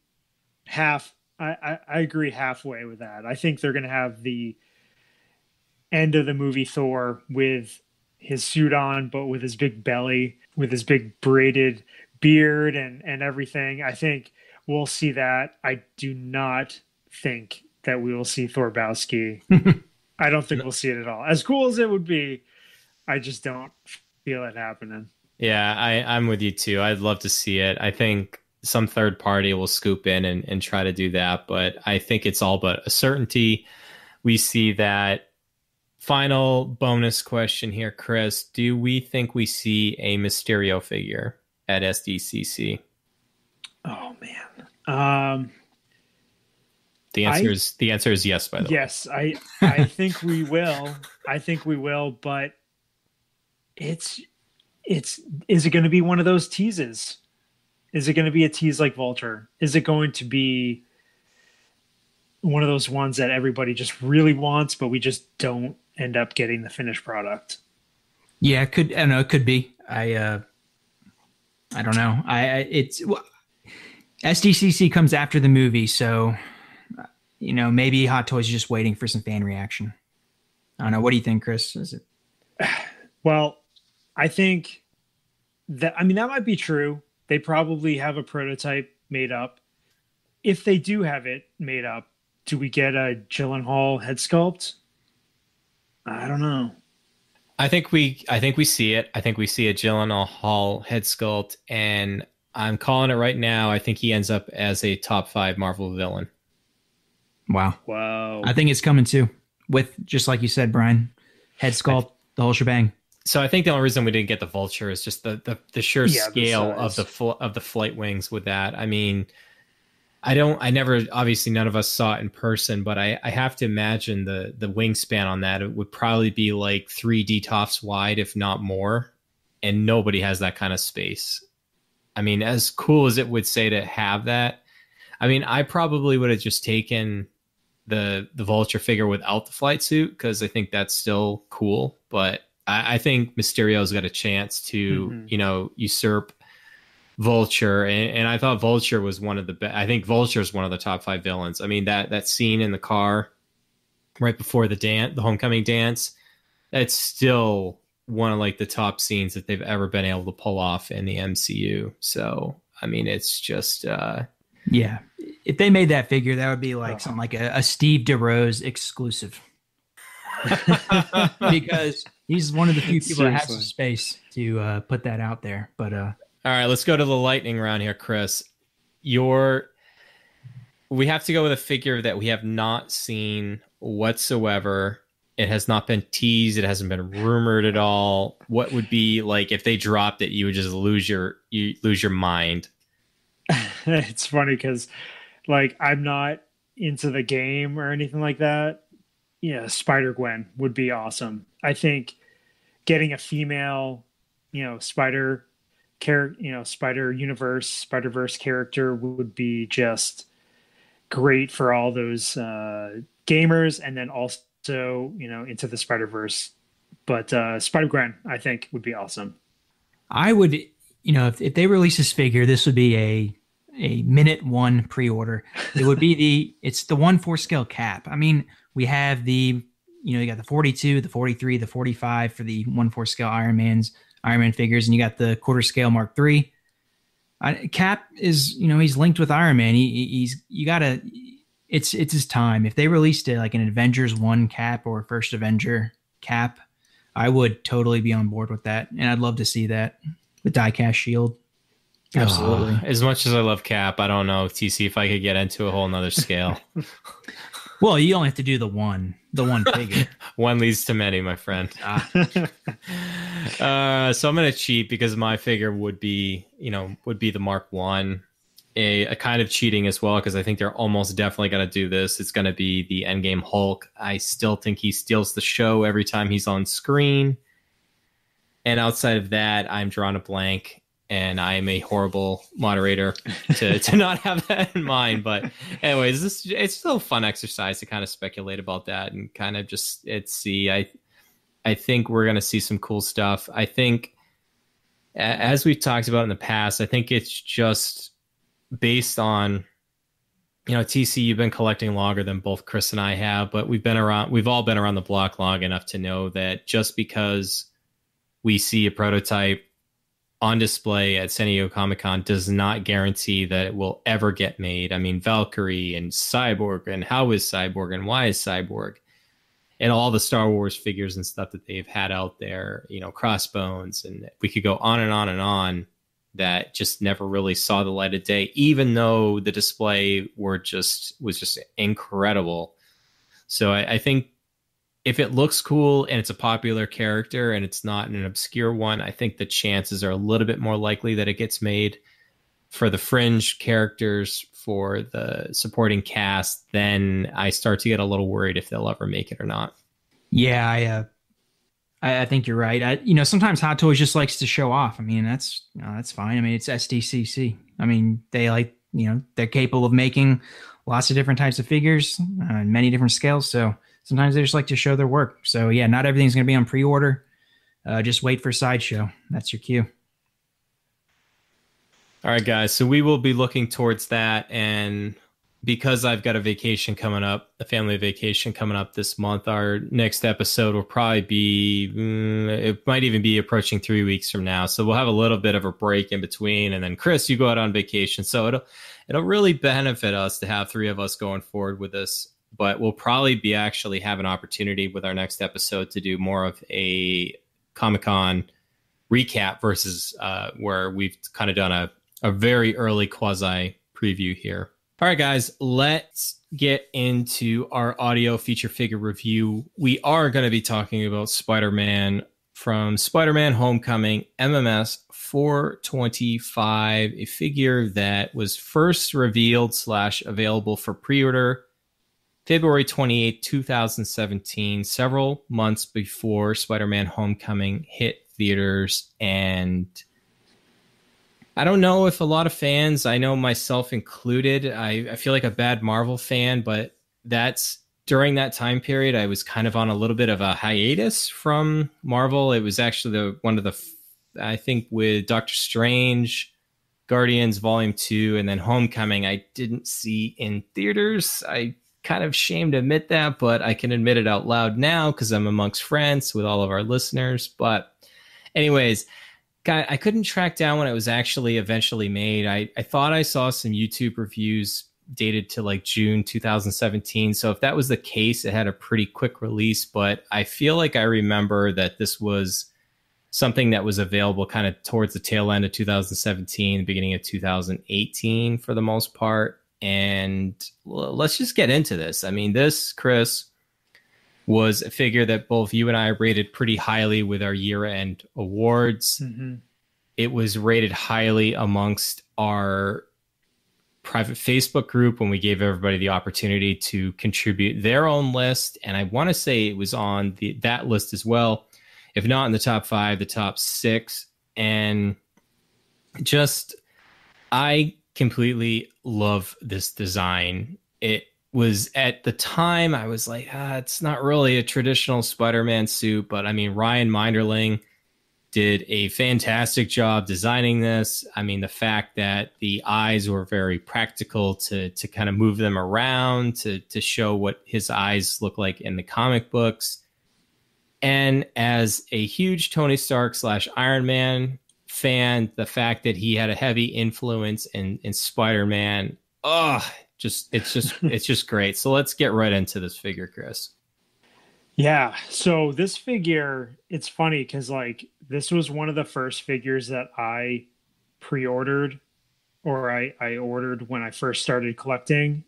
half. I, I, I agree halfway with that. I think they're going to have the end of the movie Thor with his suit on, but with his big belly, with his big braided beard and and everything. I think we'll see that. I do not think that we will see Thorbowski. [LAUGHS] I don't think we'll see it at all. As cool as it would be, I just don't feel it happening. Yeah, I, I'm with you too. I'd love to see it. I think some third party will scoop in and, and try to do that. But I think it's all but a certainty. We see that. Final bonus question here, Chris. Do we think we see a Mysterio figure at SDCC? Oh man. Um the answer I, is the answer is yes, by the yes, way. Yes, I I [LAUGHS] think we will. I think we will, but it's it's is it going to be one of those teases? Is it going to be a tease like Vulture? Is it going to be one of those ones that everybody just really wants, but we just don't end up getting the finished product? Yeah, it could. I don't know. It could be. I. uh I don't know. I. I it's well, SDCC comes after the movie, so you know maybe Hot Toys is just waiting for some fan reaction. I don't know. What do you think, Chris? Is it? [SIGHS] Well, I think that I mean that might be true. They probably have a prototype made up. If they do have it made up, do we get a Gyllenhaal head sculpt? I don't know. I think we I think we see it. I think we see a Gyllenhaal Hall head sculpt, and I'm calling it right now. I think he ends up as a top five Marvel villain. Wow. Wow. I think it's coming too. With just like you said, Bryan, head sculpt, the whole shebang so I think the only reason we didn't get the vulture is just the the, the sheer yeah, scale the of the fl- of the flight wings with that. I mean, I don't I never obviously none of us saw it in person, but I, I have to imagine the the wingspan on that it would probably be like three D Detolfs wide, if not more. And nobody has that kind of space. I mean, as cool as it would say to have that, I mean, I probably would have just taken the the vulture figure without the flight suit because I think that's still cool. But I, I think Mysterio's got a chance to, mm-hmm. you know, usurp Vulture, and, and, I thought Vulture was one of the best. I think Vulture is one of the top five villains. I mean that that scene in the car right before the dance, the homecoming dance, that's still one of like the top scenes that they've ever been able to pull off in the MCU. So I mean, it's just uh, yeah. If they made that figure, that would be like oh. something like a, a Steve DeRose exclusive. [LAUGHS] because he's one of the few people Seriously. that has the space to uh, put that out there. But uh, all right, let's go to the lightning round here, Chris. Your we have to go with a figure that we have not seen whatsoever. It has not been teased. It hasn't been rumored at all. What would be like if they dropped it? You would just lose your you lose your mind. [LAUGHS] it's funny because, like, I'm not into the game or anything like that. Yeah, Spider Gwen would be awesome. I think getting a female, you know, spider character, you know, spider universe, spider verse character would be just great for all those uh, gamers, and then also, you know, into the Spider Verse. But uh, Spider Gwen, I think, would be awesome. I would, you know, if, if they release this figure, this would be a a minute one pre-order. It would be [LAUGHS] the it's the one four scale cap. I mean, we have the you know, you got the 42, the 43, the 45 for the 1 4 scale Iron Man's Iron Man figures, and you got the quarter scale Mark III. Cap is, you know, he's linked with Iron Man. He, he's, you gotta, it's, it's his time. If they released it like an Avengers 1 cap or First Avenger cap, I would totally be on board with that. And I'd love to see that. The diecast shield. Absolutely. Oh, as much as I love Cap, I don't know TC if I could get into a whole nother scale. [LAUGHS] well, you only have to do the one, the one figure. [LAUGHS] one leads to many, my friend. Ah. [LAUGHS] uh, so I'm gonna cheat because my figure would be, you know, would be the Mark One. A, a kind of cheating as well because I think they're almost definitely going to do this. It's going to be the Endgame Hulk. I still think he steals the show every time he's on screen. And outside of that, I'm drawing a blank and I am a horrible moderator to, to not have that in mind. But anyways, this it's still a fun exercise to kind of speculate about that and kind of just it's see. I I think we're gonna see some cool stuff. I think as we've talked about in the past, I think it's just based on you know TC. You've been collecting longer than both Chris and I have, but we've been around. We've all been around the block long enough to know that just because we see a prototype on display at San Diego Comic Con does not guarantee that it will ever get made. I mean, Valkyrie and Cyborg, and how is Cyborg, and why is Cyborg, and all the Star Wars figures and stuff that they've had out there, you know, Crossbones, and we could go on and on and on that just never really saw the light of day, even though the display were just was just incredible. So I, I think if it looks cool and it's a popular character and it's not an obscure one, I think the chances are a little bit more likely that it gets made. For the fringe characters, for the supporting cast, then I start to get a little worried if they'll ever make it or not. Yeah, I, uh, I, I think you're right. I, you know, sometimes Hot Toys just likes to show off. I mean, that's you know, that's fine. I mean, it's SDCC. I mean, they like you know they're capable of making lots of different types of figures, uh, many different scales. So sometimes they just like to show their work. So yeah, not everything's going to be on pre-order. Uh, just wait for sideshow. That's your cue. All right, guys. So we will be looking towards that, and because I've got a vacation coming up, a family vacation coming up this month, our next episode will probably be, mm, it might even be approaching three weeks from now. So we'll have a little bit of a break in between. And then Chris, you go out on vacation. So it'll, it'll really benefit us to have three of us going forward with this but we'll probably be actually have an opportunity with our next episode to do more of a Comic Con recap versus uh, where we've kind of done a, a very early quasi preview here. All right, guys, let's get into our audio feature figure review. We are going to be talking about Spider Man from Spider Man Homecoming MMS 425, a figure that was first revealed slash available for pre order February 28, 2017, several months before Spider Man Homecoming hit theaters. And I don't know if a lot of fans, I know myself included, I, I feel like a bad Marvel fan, but that's during that time period, I was kind of on a little bit of a hiatus from Marvel. It was actually the one of the, I think, with Doctor Strange, Guardians Volume 2, and then Homecoming, I didn't see in theaters. I kind of shame to admit that, but I can admit it out loud now because I'm amongst friends with all of our listeners. But, anyways, guy, I couldn't track down when it was actually eventually made. I, I thought I saw some YouTube reviews dated to like June 2017. So if that was the case, it had a pretty quick release. But I feel like I remember that this was something that was available kind of towards the tail end of 2017, beginning of 2018 for the most part. And let's just get into this. I mean, this, Chris, was a figure that both you and I rated pretty highly with our year end awards. Mm-hmm. It was rated highly amongst our private Facebook group when we gave everybody the opportunity to contribute their own list. And I want to say it was on the, that list as well, if not in the top five, the top six. And just, I completely love this design. It was at the time I was like, ah, it's not really a traditional Spider-Man suit, but I mean Ryan Meinerding did a fantastic job designing this. I mean the fact that the eyes were very practical to to kind of move them around to to show what his eyes look like in the comic books. And as a huge Tony Stark slash Iron Man fan, the fact that he had a heavy influence in in Spider Man, oh, just it's just [LAUGHS] it's just great. So let's get right into this figure, Chris. Yeah. So this figure, it's funny because like this was one of the first figures that I pre-ordered or I, I ordered when I first started collecting.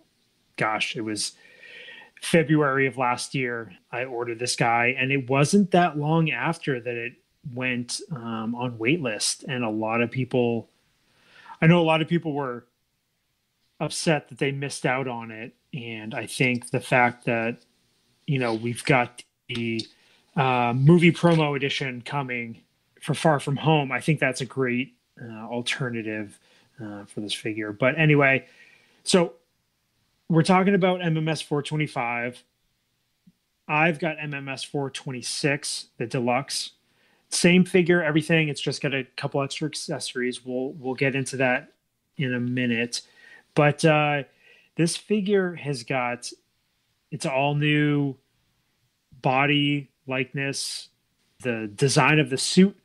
Gosh, it was February of last year. I ordered this guy, and it wasn't that long after that it went um, on waitlist, and a lot of people. I know a lot of people were upset that they missed out on it, and I think the fact that you know we've got the uh, movie promo edition coming for Far From Home, I think that's a great uh, alternative uh, for this figure. But anyway, so we're talking about MMS 425. I've got MMS 426, the deluxe. Same figure, everything. It's just got a couple extra accessories. We'll we'll get into that in a minute. But uh, this figure has got it's all new body likeness. The design of the suit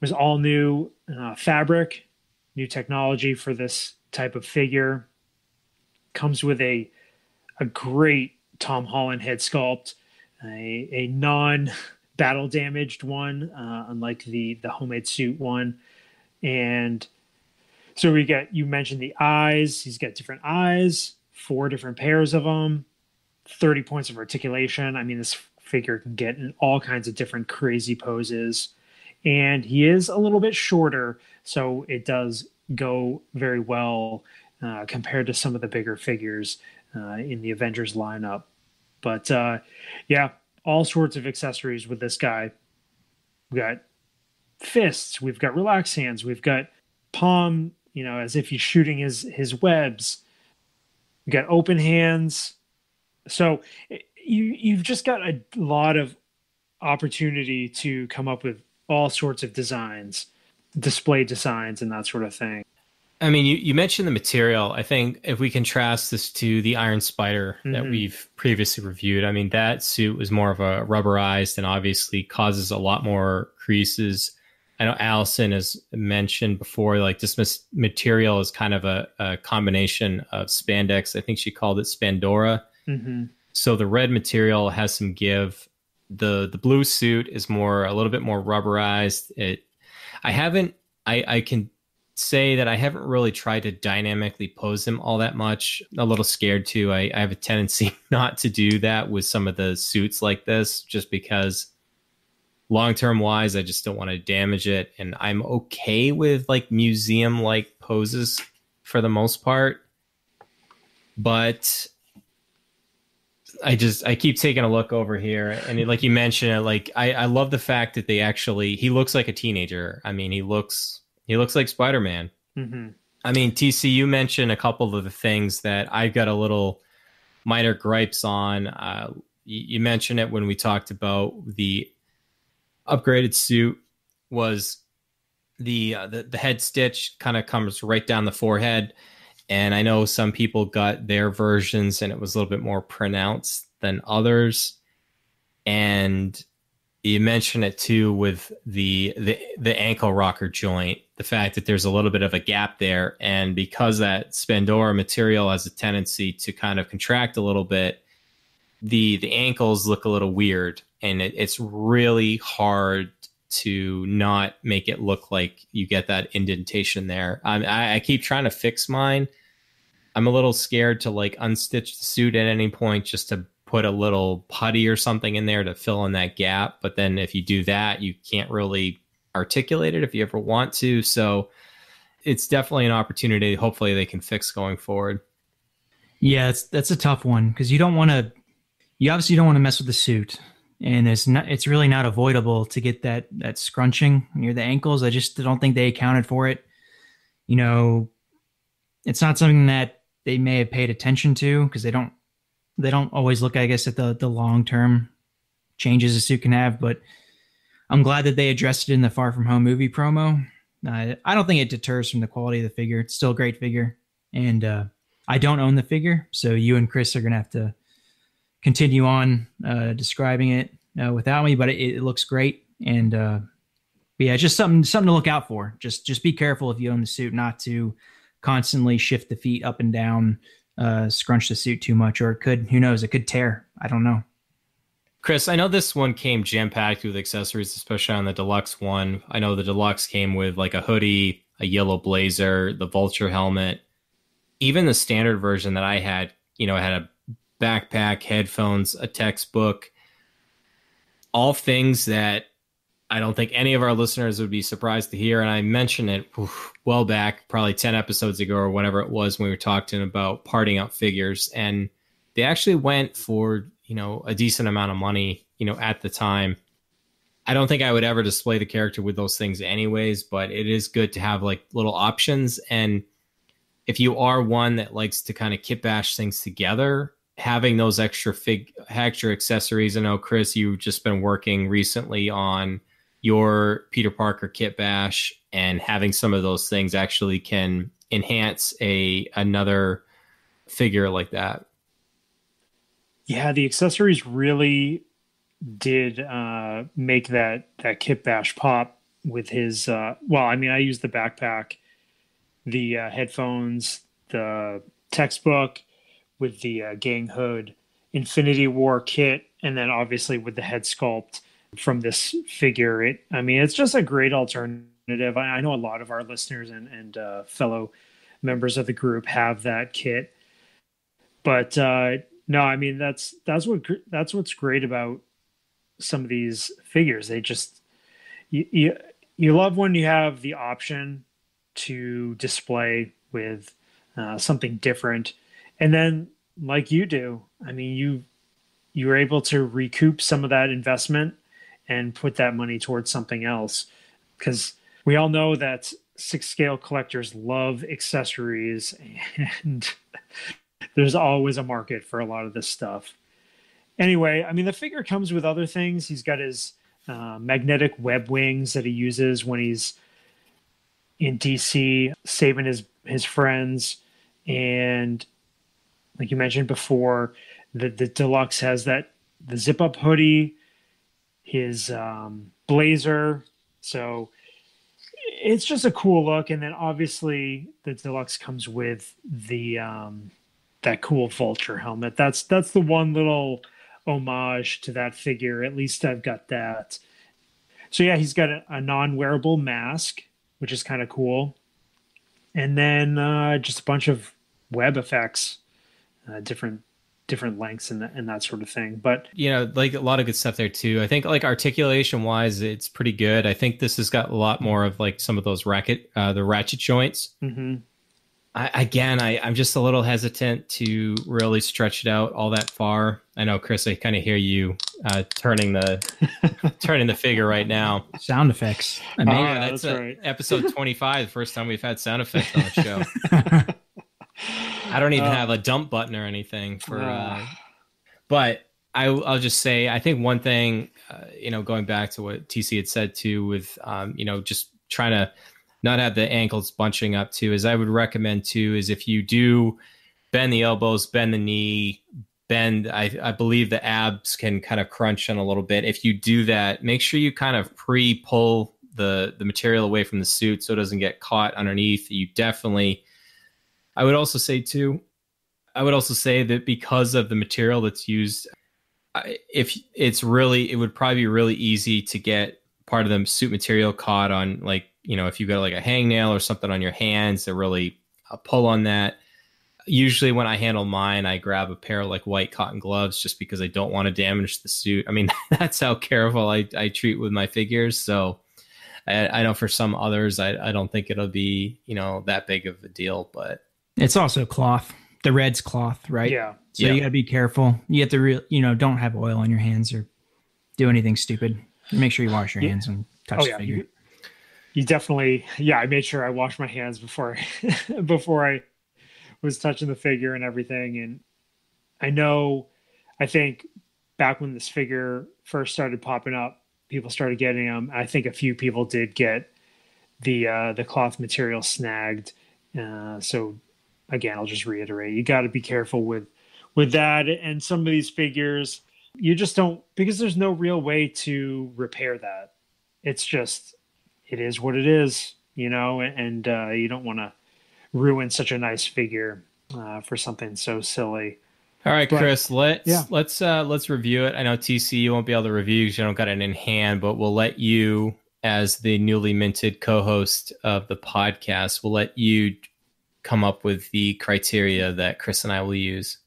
was all new uh, fabric, new technology for this type of figure. Comes with a a great Tom Holland head sculpt, a, a non battle damaged one, uh, unlike the the homemade suit one, and so we get you mentioned the eyes. He's got different eyes, four different pairs of them, thirty points of articulation. I mean, this figure can get in all kinds of different crazy poses and he is a little bit shorter, so it does go very well uh, compared to some of the bigger figures uh, in the Avengers lineup. But uh, yeah, all sorts of accessories with this guy. We've got fists, we've got relaxed hands, we've got palm, you know, as if he's shooting his his webs. We've got open hands. So eh, you you've just got a lot of opportunity to come up with all sorts of designs, display designs, and that sort of thing. I mean, you, you mentioned the material. I think if we contrast this to the Iron Spider mm-hmm. that we've previously reviewed, I mean, that suit was more of a rubberized and obviously causes a lot more creases. I know Allison has mentioned before, like this material is kind of a, a combination of spandex. I think she called it Spandora. Mm-hmm. So the red material has some give the the blue suit is more a little bit more rubberized. It I haven't I I can say that I haven't really tried to dynamically pose him all that much. A little scared too. I, I have a tendency [LAUGHS] not to do that with some of the suits like this, just because long term wise, I just don't want to damage it. And I'm okay with like museum like poses for the most part. But I just I keep taking a look over here, and it, like you mentioned, like I I love the fact that they actually he looks like a teenager. I mean, he looks he looks like Spider Man. Mm-hmm. I mean, TC, you mentioned a couple of the things that I've got a little minor gripes on. Uh, you, you mentioned it when we talked about the upgraded suit was the uh, the, the head stitch kind of comes right down the forehead and I know some people got their versions and it was a little bit more pronounced than others. And you mentioned it too with the the the ankle rocker joint, the fact that there's a little bit of a gap there, and because that Spandora material has a tendency to kind of contract a little bit, the the ankles look a little weird, and it, it's really hard to not make it look like you get that indentation there. I, I keep trying to fix mine, I'm a little scared to like unstitch the suit at any point just to put a little putty or something in there to fill in that gap. But then if you do that, you can't really articulate it if you ever want to. So it's definitely an opportunity. Hopefully they can fix going forward. Yeah, it's, that's a tough one because you don't want to. You obviously don't want to mess with the suit, and it's not. It's really not avoidable to get that that scrunching near the ankles. I just don't think they accounted for it. You know, it's not something that they may have paid attention to because they don't they don't always look, I guess, at the the long term changes a suit can have. But I'm glad that they addressed it in the Far From Home movie promo. Uh, I don't think it deters from the quality of the figure. It's still a great figure, and uh, I don't own the figure, so you and Chris are gonna have to continue on uh, describing it uh, without me. But it, it looks great, and uh, yeah, just something something to look out for. Just just be careful if you own the suit, not to constantly shift the feet up and down, uh, scrunch the suit too much, or it could, who knows, it could tear. I don't know. Chris, I know this one came jam packed with accessories, especially on the deluxe one. I know the deluxe came with like a hoodie, a yellow blazer, the vulture helmet, even the standard version that I had, you know, I had a backpack, headphones, a textbook, all things that I don't think any of our listeners would be surprised to hear. And I mentioned it well back, probably 10 episodes ago or whatever it was when we were talking about parting out figures. And they actually went for, you know, a decent amount of money, you know, at the time. I don't think I would ever display the character with those things anyways, but it is good to have like little options. And if you are one that likes to kind of kit bash things together, having those extra fig extra accessories. I know Chris, you've just been working recently on your Peter Parker kit bash, and having some of those things actually can enhance a another figure like that. Yeah, the accessories really did uh, make that that kit bash pop with his. Uh, well, I mean, I used the backpack, the uh, headphones, the textbook with the uh, gang hood, Infinity War kit, and then obviously with the head sculpt from this figure. It, I mean, it's just a great alternative. I, I know a lot of our listeners and, and uh, fellow members of the group have that kit, but uh, no, I mean that's that's what that's what's great about some of these figures. They just you, you, you love when you have the option to display with uh, something different, and then like you do, I mean you you were able to recoup some of that investment and put that money towards something else. Because we all know that six scale collectors love accessories and [LAUGHS] there's always a market for a lot of this stuff. Anyway, I mean, the figure comes with other things. He's got his uh, magnetic web wings that he uses when he's in DC, saving his his friends, and like you mentioned before, the the deluxe has that the zip up hoodie, his um, blazer. So it's just a cool look, and then obviously the deluxe comes with the um, that cool vulture helmet. That's that's the one little homage to that figure. At least I've got that. So yeah, he's got a, a non-wearable mask, which is kind of cool, and then uh, just a bunch of web effects, uh, different different lengths and, and that sort of thing. But you know, like a lot of good stuff there too. I think like articulation wise, it's pretty good. I think this has got a lot more of like some of those racket, uh, the ratchet joints. Mm-hmm. I, again, I, I'm just a little hesitant to really stretch it out all that far. I know, Chris. I kind of hear you uh, turning the [LAUGHS] turning the figure right now. Sound effects. I mean, oh, yeah, that's, that's right. episode 25. the first time we've had sound effects on the show. [LAUGHS] I don't even uh, have a dump button or anything for. Uh, but I, will just say, I think one thing, uh, you know, going back to what TC had said too, with um, you know, just trying to not have the ankles bunching up too is I would recommend too is if you do bend the elbows, bend the knee, bend I, I believe the abs can kind of crunch in a little bit. If you do that, make sure you kind of pre-pull the the material away from the suit so it doesn't get caught underneath. You definitely I would also say too I would also say that because of the material that's used if it's really it would probably be really easy to get part of the suit material caught on like you know, if you've got like a hangnail or something on your hands to really uh, pull on that. Usually, when I handle mine, I grab a pair of like white cotton gloves just because I don't want to damage the suit. I mean, [LAUGHS] that's how careful I, I treat with my figures. So I, I know for some others, I, I don't think it'll be, you know, that big of a deal, but it's also cloth. The red's cloth, right? Yeah. So yeah. you got to be careful. You have to, re- you know, don't have oil on your hands or do anything stupid. Make sure you wash your yeah. hands and touch oh, yeah. the figure. You, you definitely yeah i made sure i washed my hands before [LAUGHS] before i was touching the figure and everything and i know i think back when this figure first started popping up people started getting them i think a few people did get the uh the cloth material snagged uh so again i'll just reiterate you got to be careful with with that and some of these figures you just don't because there's no real way to repair that it's just it is what it is, you know, and uh, you don't want to ruin such a nice figure uh, for something so silly. All right, but, Chris, let's yeah. let's uh, let's review it. I know TC you won't be able to review because you don't got it in hand, but we'll let you as the newly minted co-host of the podcast, we'll let you come up with the criteria that Chris and I will use.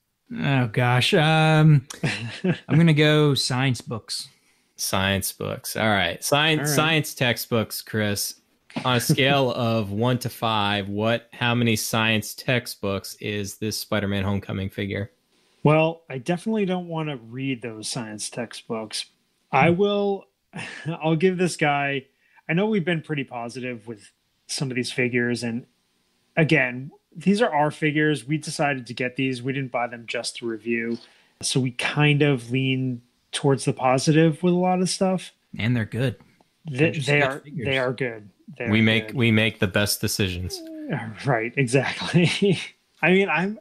Oh gosh, um, [LAUGHS] I'm gonna go science books. Science books. All right, science All right. science textbooks, Chris. On a scale [LAUGHS] of one to five, what? How many science textbooks is this Spider-Man Homecoming figure? Well, I definitely don't want to read those science textbooks. I hmm. will. [LAUGHS] I'll give this guy. I know we've been pretty positive with some of these figures, and again, these are our figures. We decided to get these. We didn't buy them just to review. So we kind of lean towards the positive with a lot of stuff. And they're good. They, they are figures. they are good. They we make good. we make the best decisions. [LAUGHS] Right, exactly. [LAUGHS] I mean, I'm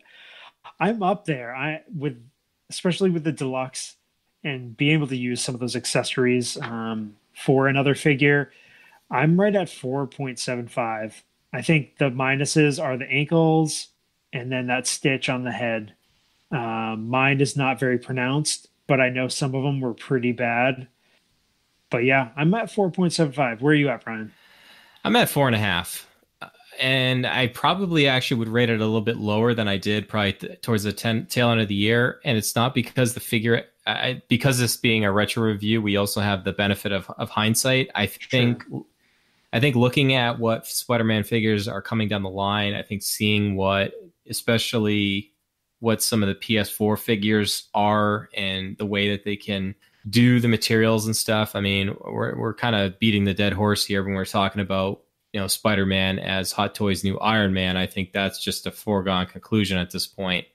I'm up there. I with especially with the deluxe and being able to use some of those accessories um, for another figure. I'm right at 4.75 I think the minuses are the ankles and then that stitch on the head. Um, mine is not very pronounced, but I know some of them were pretty bad. But yeah, I'm at 4.75. Where are you at, Bryan? I'm at four and a half. And I probably actually would rate it a little bit lower than I did probably th- towards the ten- tail end of the year. And it's not because the figure, I, because this being a retro review, we also have the benefit of, of hindsight. I think sure. I think looking at what Spider-Man figures are coming down the line, I think seeing what, especially what some of the PS4 figures are and the way that they can do the materials and stuff. I mean, we're we're kind of beating the dead horse here when we're talking about you know Spider-Man as Hot Toys' new Iron Man. I think that's just a foregone conclusion at this point.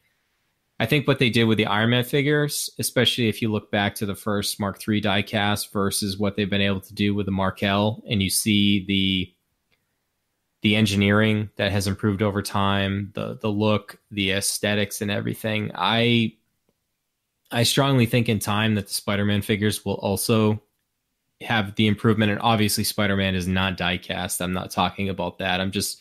I think what they did with the Iron Man figures, especially if you look back to the first Mark III diecast versus what they've been able to do with the Mark L, and you see the the engineering that has improved over time, the the look, the aesthetics, and everything. I I strongly think in time that the Spider-Man figures will also have the improvement. And obviously, Spider-Man is not diecast. I'm not talking about that. I'm just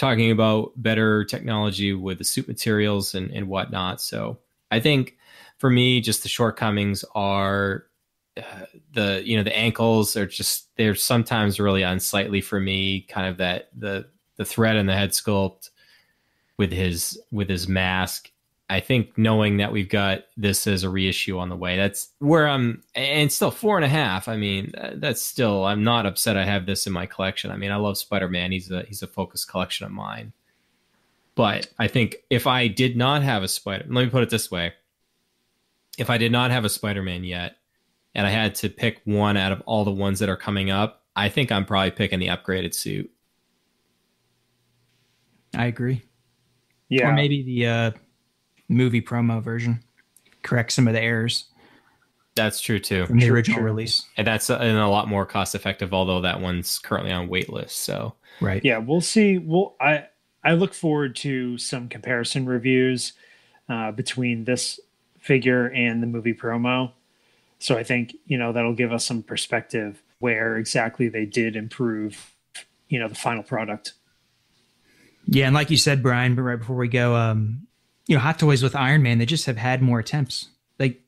talking about better technology with the suit materials and, and whatnot. So I think for me, just the shortcomings are uh, the you know the ankles are just they're sometimes really unsightly for me. Kind of that the the thread in the head sculpt with his with his mask I think knowing that we've got this as a reissue on the way, that's where I'm, and still four and a half. I mean, that's still, I'm not upset I have this in my collection. I mean, I love Spider Man. He's a he's a focused collection of mine. But I think if I did not have a Spider, let me put it this way: if I did not have a Spider Man yet, and I had to pick one out of all the ones that are coming up, I think I'm probably picking the upgraded suit. I agree. Yeah, or maybe the. uh movie promo version. Correct some of the errors. That's true too. From the true, original true. release. And that's a, and a lot more cost effective, although that one's currently on waitlist. So right. Yeah, we'll see. We'll I I look forward to some comparison reviews uh, between this figure and the movie promo. So I think you know that'll give us some perspective where exactly they did improve, you know, the final product. Yeah, and like you said, Bryan, but right before we go, um, you know, Hot Toys with Iron Man, they just have had more attempts. Like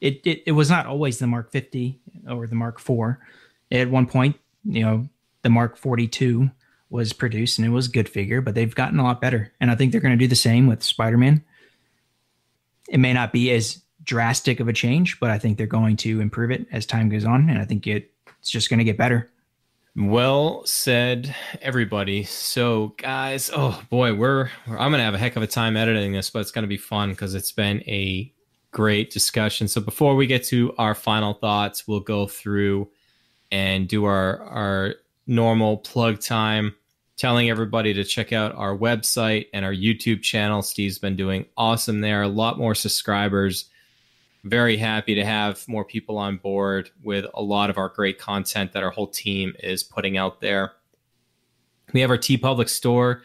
it, it, it was not always the Mark 50 or the Mark 4. At one point, you know, the Mark 42 was produced and it was a good figure, but they've gotten a lot better. And I think they're going to do the same with Spider Man. It may not be as drastic of a change, but I think they're going to improve it as time goes on. And I think it, it's just going to get better. Well said, everybody. So, guys, oh boy, we're, I'm gonna have a heck of a time editing this, but it's gonna be fun because it's been a great discussion. So, before we get to our final thoughts, we'll go through and do our our normal plug time, telling everybody to check out our website and our YouTube channel. Steve's been doing awesome there. A lot more subscribers very happy to have more people on board with a lot of our great content that our whole team is putting out there. We have our TeePublic store.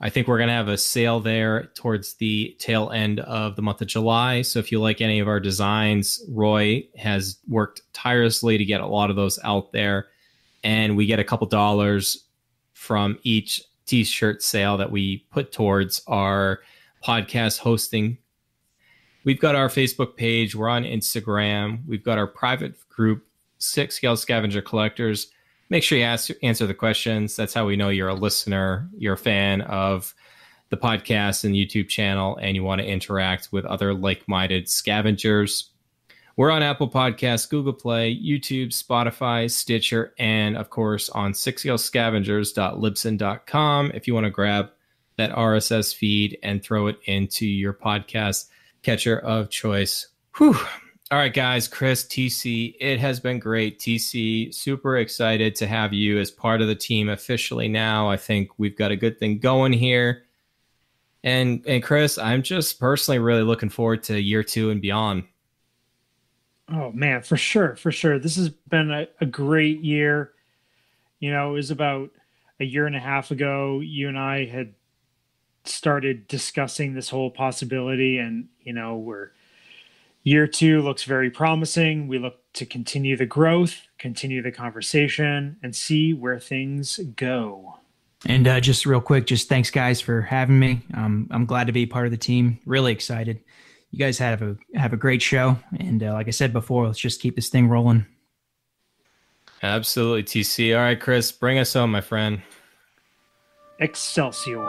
I think we're going to have a sale there towards the tail end of the month of July. So if you like any of our designs, Roy has worked tirelessly to get a lot of those out there. And we get a couple dollars from each t shirt sale that we put towards our podcast hosting We've got our Facebook page. We're on Instagram. We've got our private group, Sixth Scale Scavenger Collectors. make sure you ask, answer the questions. That's how we know you're a listener, you're a fan of the podcast and YouTube channel, and you want to interact with other like minded scavengers. We're on Apple Podcasts, Google Play, YouTube, Spotify, Stitcher, and of course on sixthscalescavengers.libsyn.com if you want to grab that RSS feed and throw it into your podcast catcher of choice. Whew. All right, guys, Chris, TC, it has been great. TC, super excited to have you as part of the team officially now. I think we've got a good thing going here. And and Chris, I'm just personally really looking forward to year two and beyond. Oh man, for sure, for sure. This has been a, a great year. You know, it was about a year and a half ago. You and I had started discussing this whole possibility, and you know, we're year two looks very promising. We look to continue the growth, continue the conversation, and see where things go. And uh, just real quick, just thanks guys for having me. Um, I'm glad to be part of the team. Really excited. You guys have a have a great show, and uh, like I said before, let's just keep this thing rolling. Absolutely, TC. All right, Chris, bring us home, my friend. Excelsior.